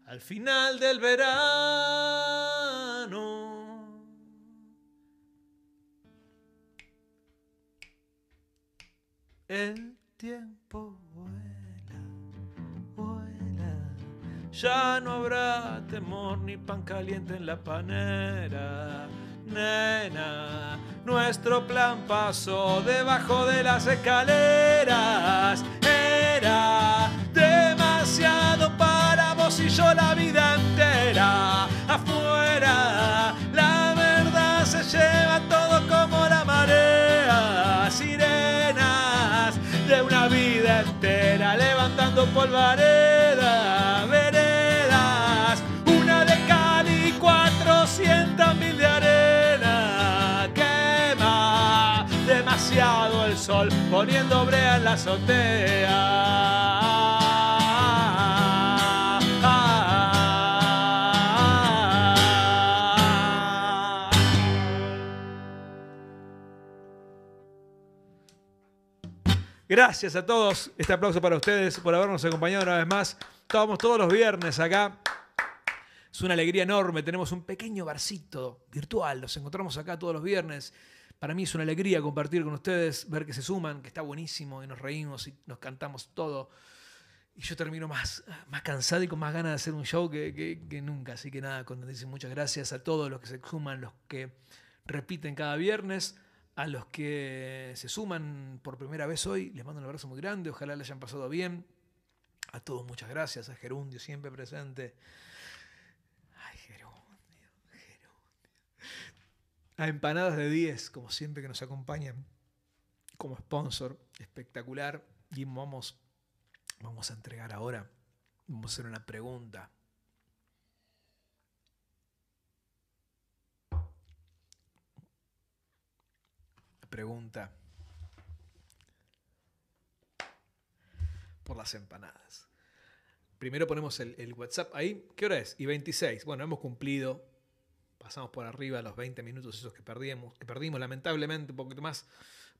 Al final del verano, el tiempo vuela, vuela. Ya no habrá temor ni pan caliente en la panera. Nena, nuestro plan pasó debajo de las escaleras. Era demasiado para vos y yo la vida entera. Afuera, la verdad se lleva todo como la marea. Sirenas de una vida entera levantando polvareda. Poniendo brea en la azotea. Gracias a todos. Este aplauso para ustedes por habernos acompañado una vez más. Estamos todos los viernes acá. Es una alegría enorme. Tenemos un pequeño barcito virtual. Nos encontramos acá todos los viernes. Para mí es una alegría compartir con ustedes, ver que se suman, que está buenísimo y nos reímos y nos cantamos todo. Y yo termino más, más cansado y con más ganas de hacer un show que, que- nunca. Así que nada, con decir muchas gracias a todos los que se suman, los que repiten cada viernes, a los que se suman por primera vez hoy. Les mando un abrazo muy grande. Ojalá le hayan pasado bien. A todos muchas gracias, a Gerundio siempre presente. Ay, Gerundio, Gerundio. A Empanadas de 10, como siempre que nos acompañan como sponsor, espectacular. Y vamos, vamos a entregar ahora, vamos a hacer una pregunta. Pregunta por las empanadas. Primero ponemos el, el, WhatsApp ahí. ¿Qué hora es? Y 26. Bueno, hemos cumplido. Pasamos por arriba los 20 minutos esos que perdimos, que perdimos lamentablemente un poquito más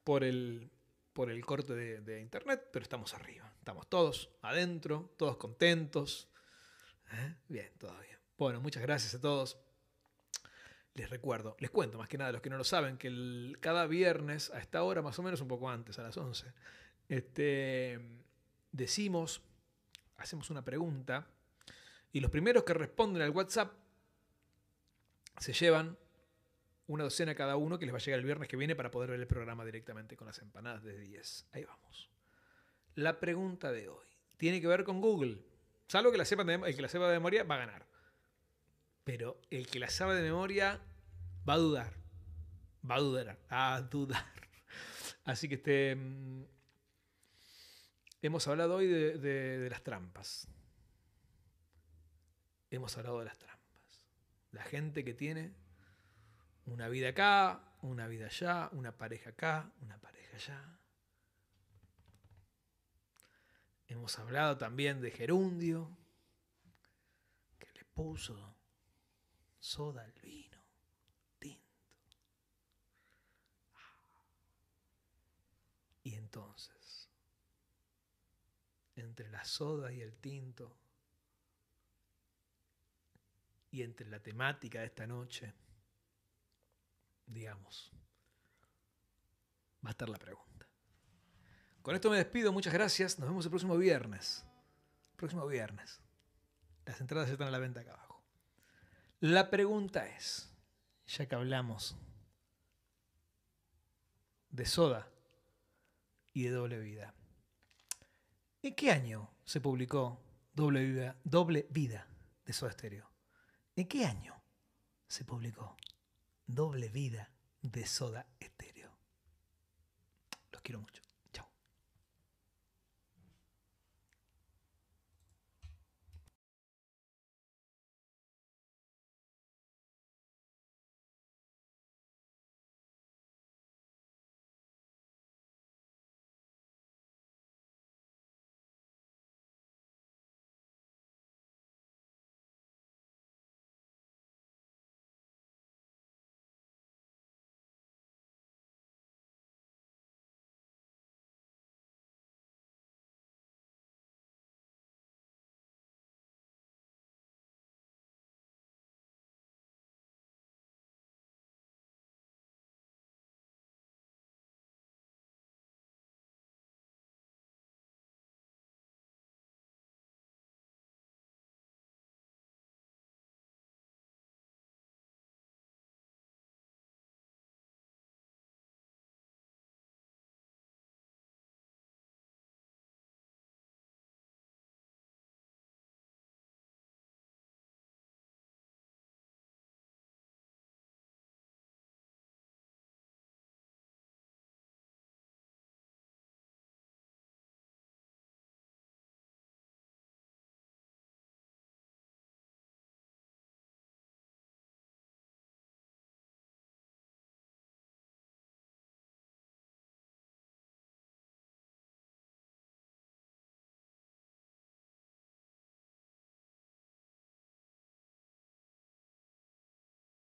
por el, por el corte de, internet, pero estamos arriba. Estamos todos adentro, todos contentos. ¿Eh? Bien, todo bien. Bueno, muchas gracias a todos. Les recuerdo, les cuento más que nada a los que no lo saben, que cada viernes a esta hora, más o menos un poco antes, a las 11, este, decimos, hacemos una pregunta y los primeros que responden al WhatsApp se llevan una docena cada uno que les va a llegar el viernes que viene para poder ver el programa directamente con las empanadas de 10. Ahí vamos. La pregunta de hoy tiene que ver con Google. Salvo que la de, el que la sepa de memoria va a ganar. Pero el que la sabe de memoria va a dudar. Va a dudar. A dudar. Así que este. Hemos hablado hoy de, de, de las trampas. Hemos hablado de las trampas. La gente que tiene una vida acá, una vida allá, una pareja acá, una pareja allá. Hemos hablado también de gerundio, que le puso soda al vino, tinto. Y entonces, entre la soda y el tinto, y entre la temática de esta noche, digamos, va a estar la pregunta. Con esto me despido, muchas gracias, nos vemos el próximo viernes. próximo viernes. Las entradas están a la venta acá abajo. La pregunta es, ya que hablamos de soda y de doble vida, ¿en qué año se publicó Doble Vida, doble vida de Soda Stereo? ¿En qué año se publicó Doble Vida de Soda Estéreo? Los quiero mucho.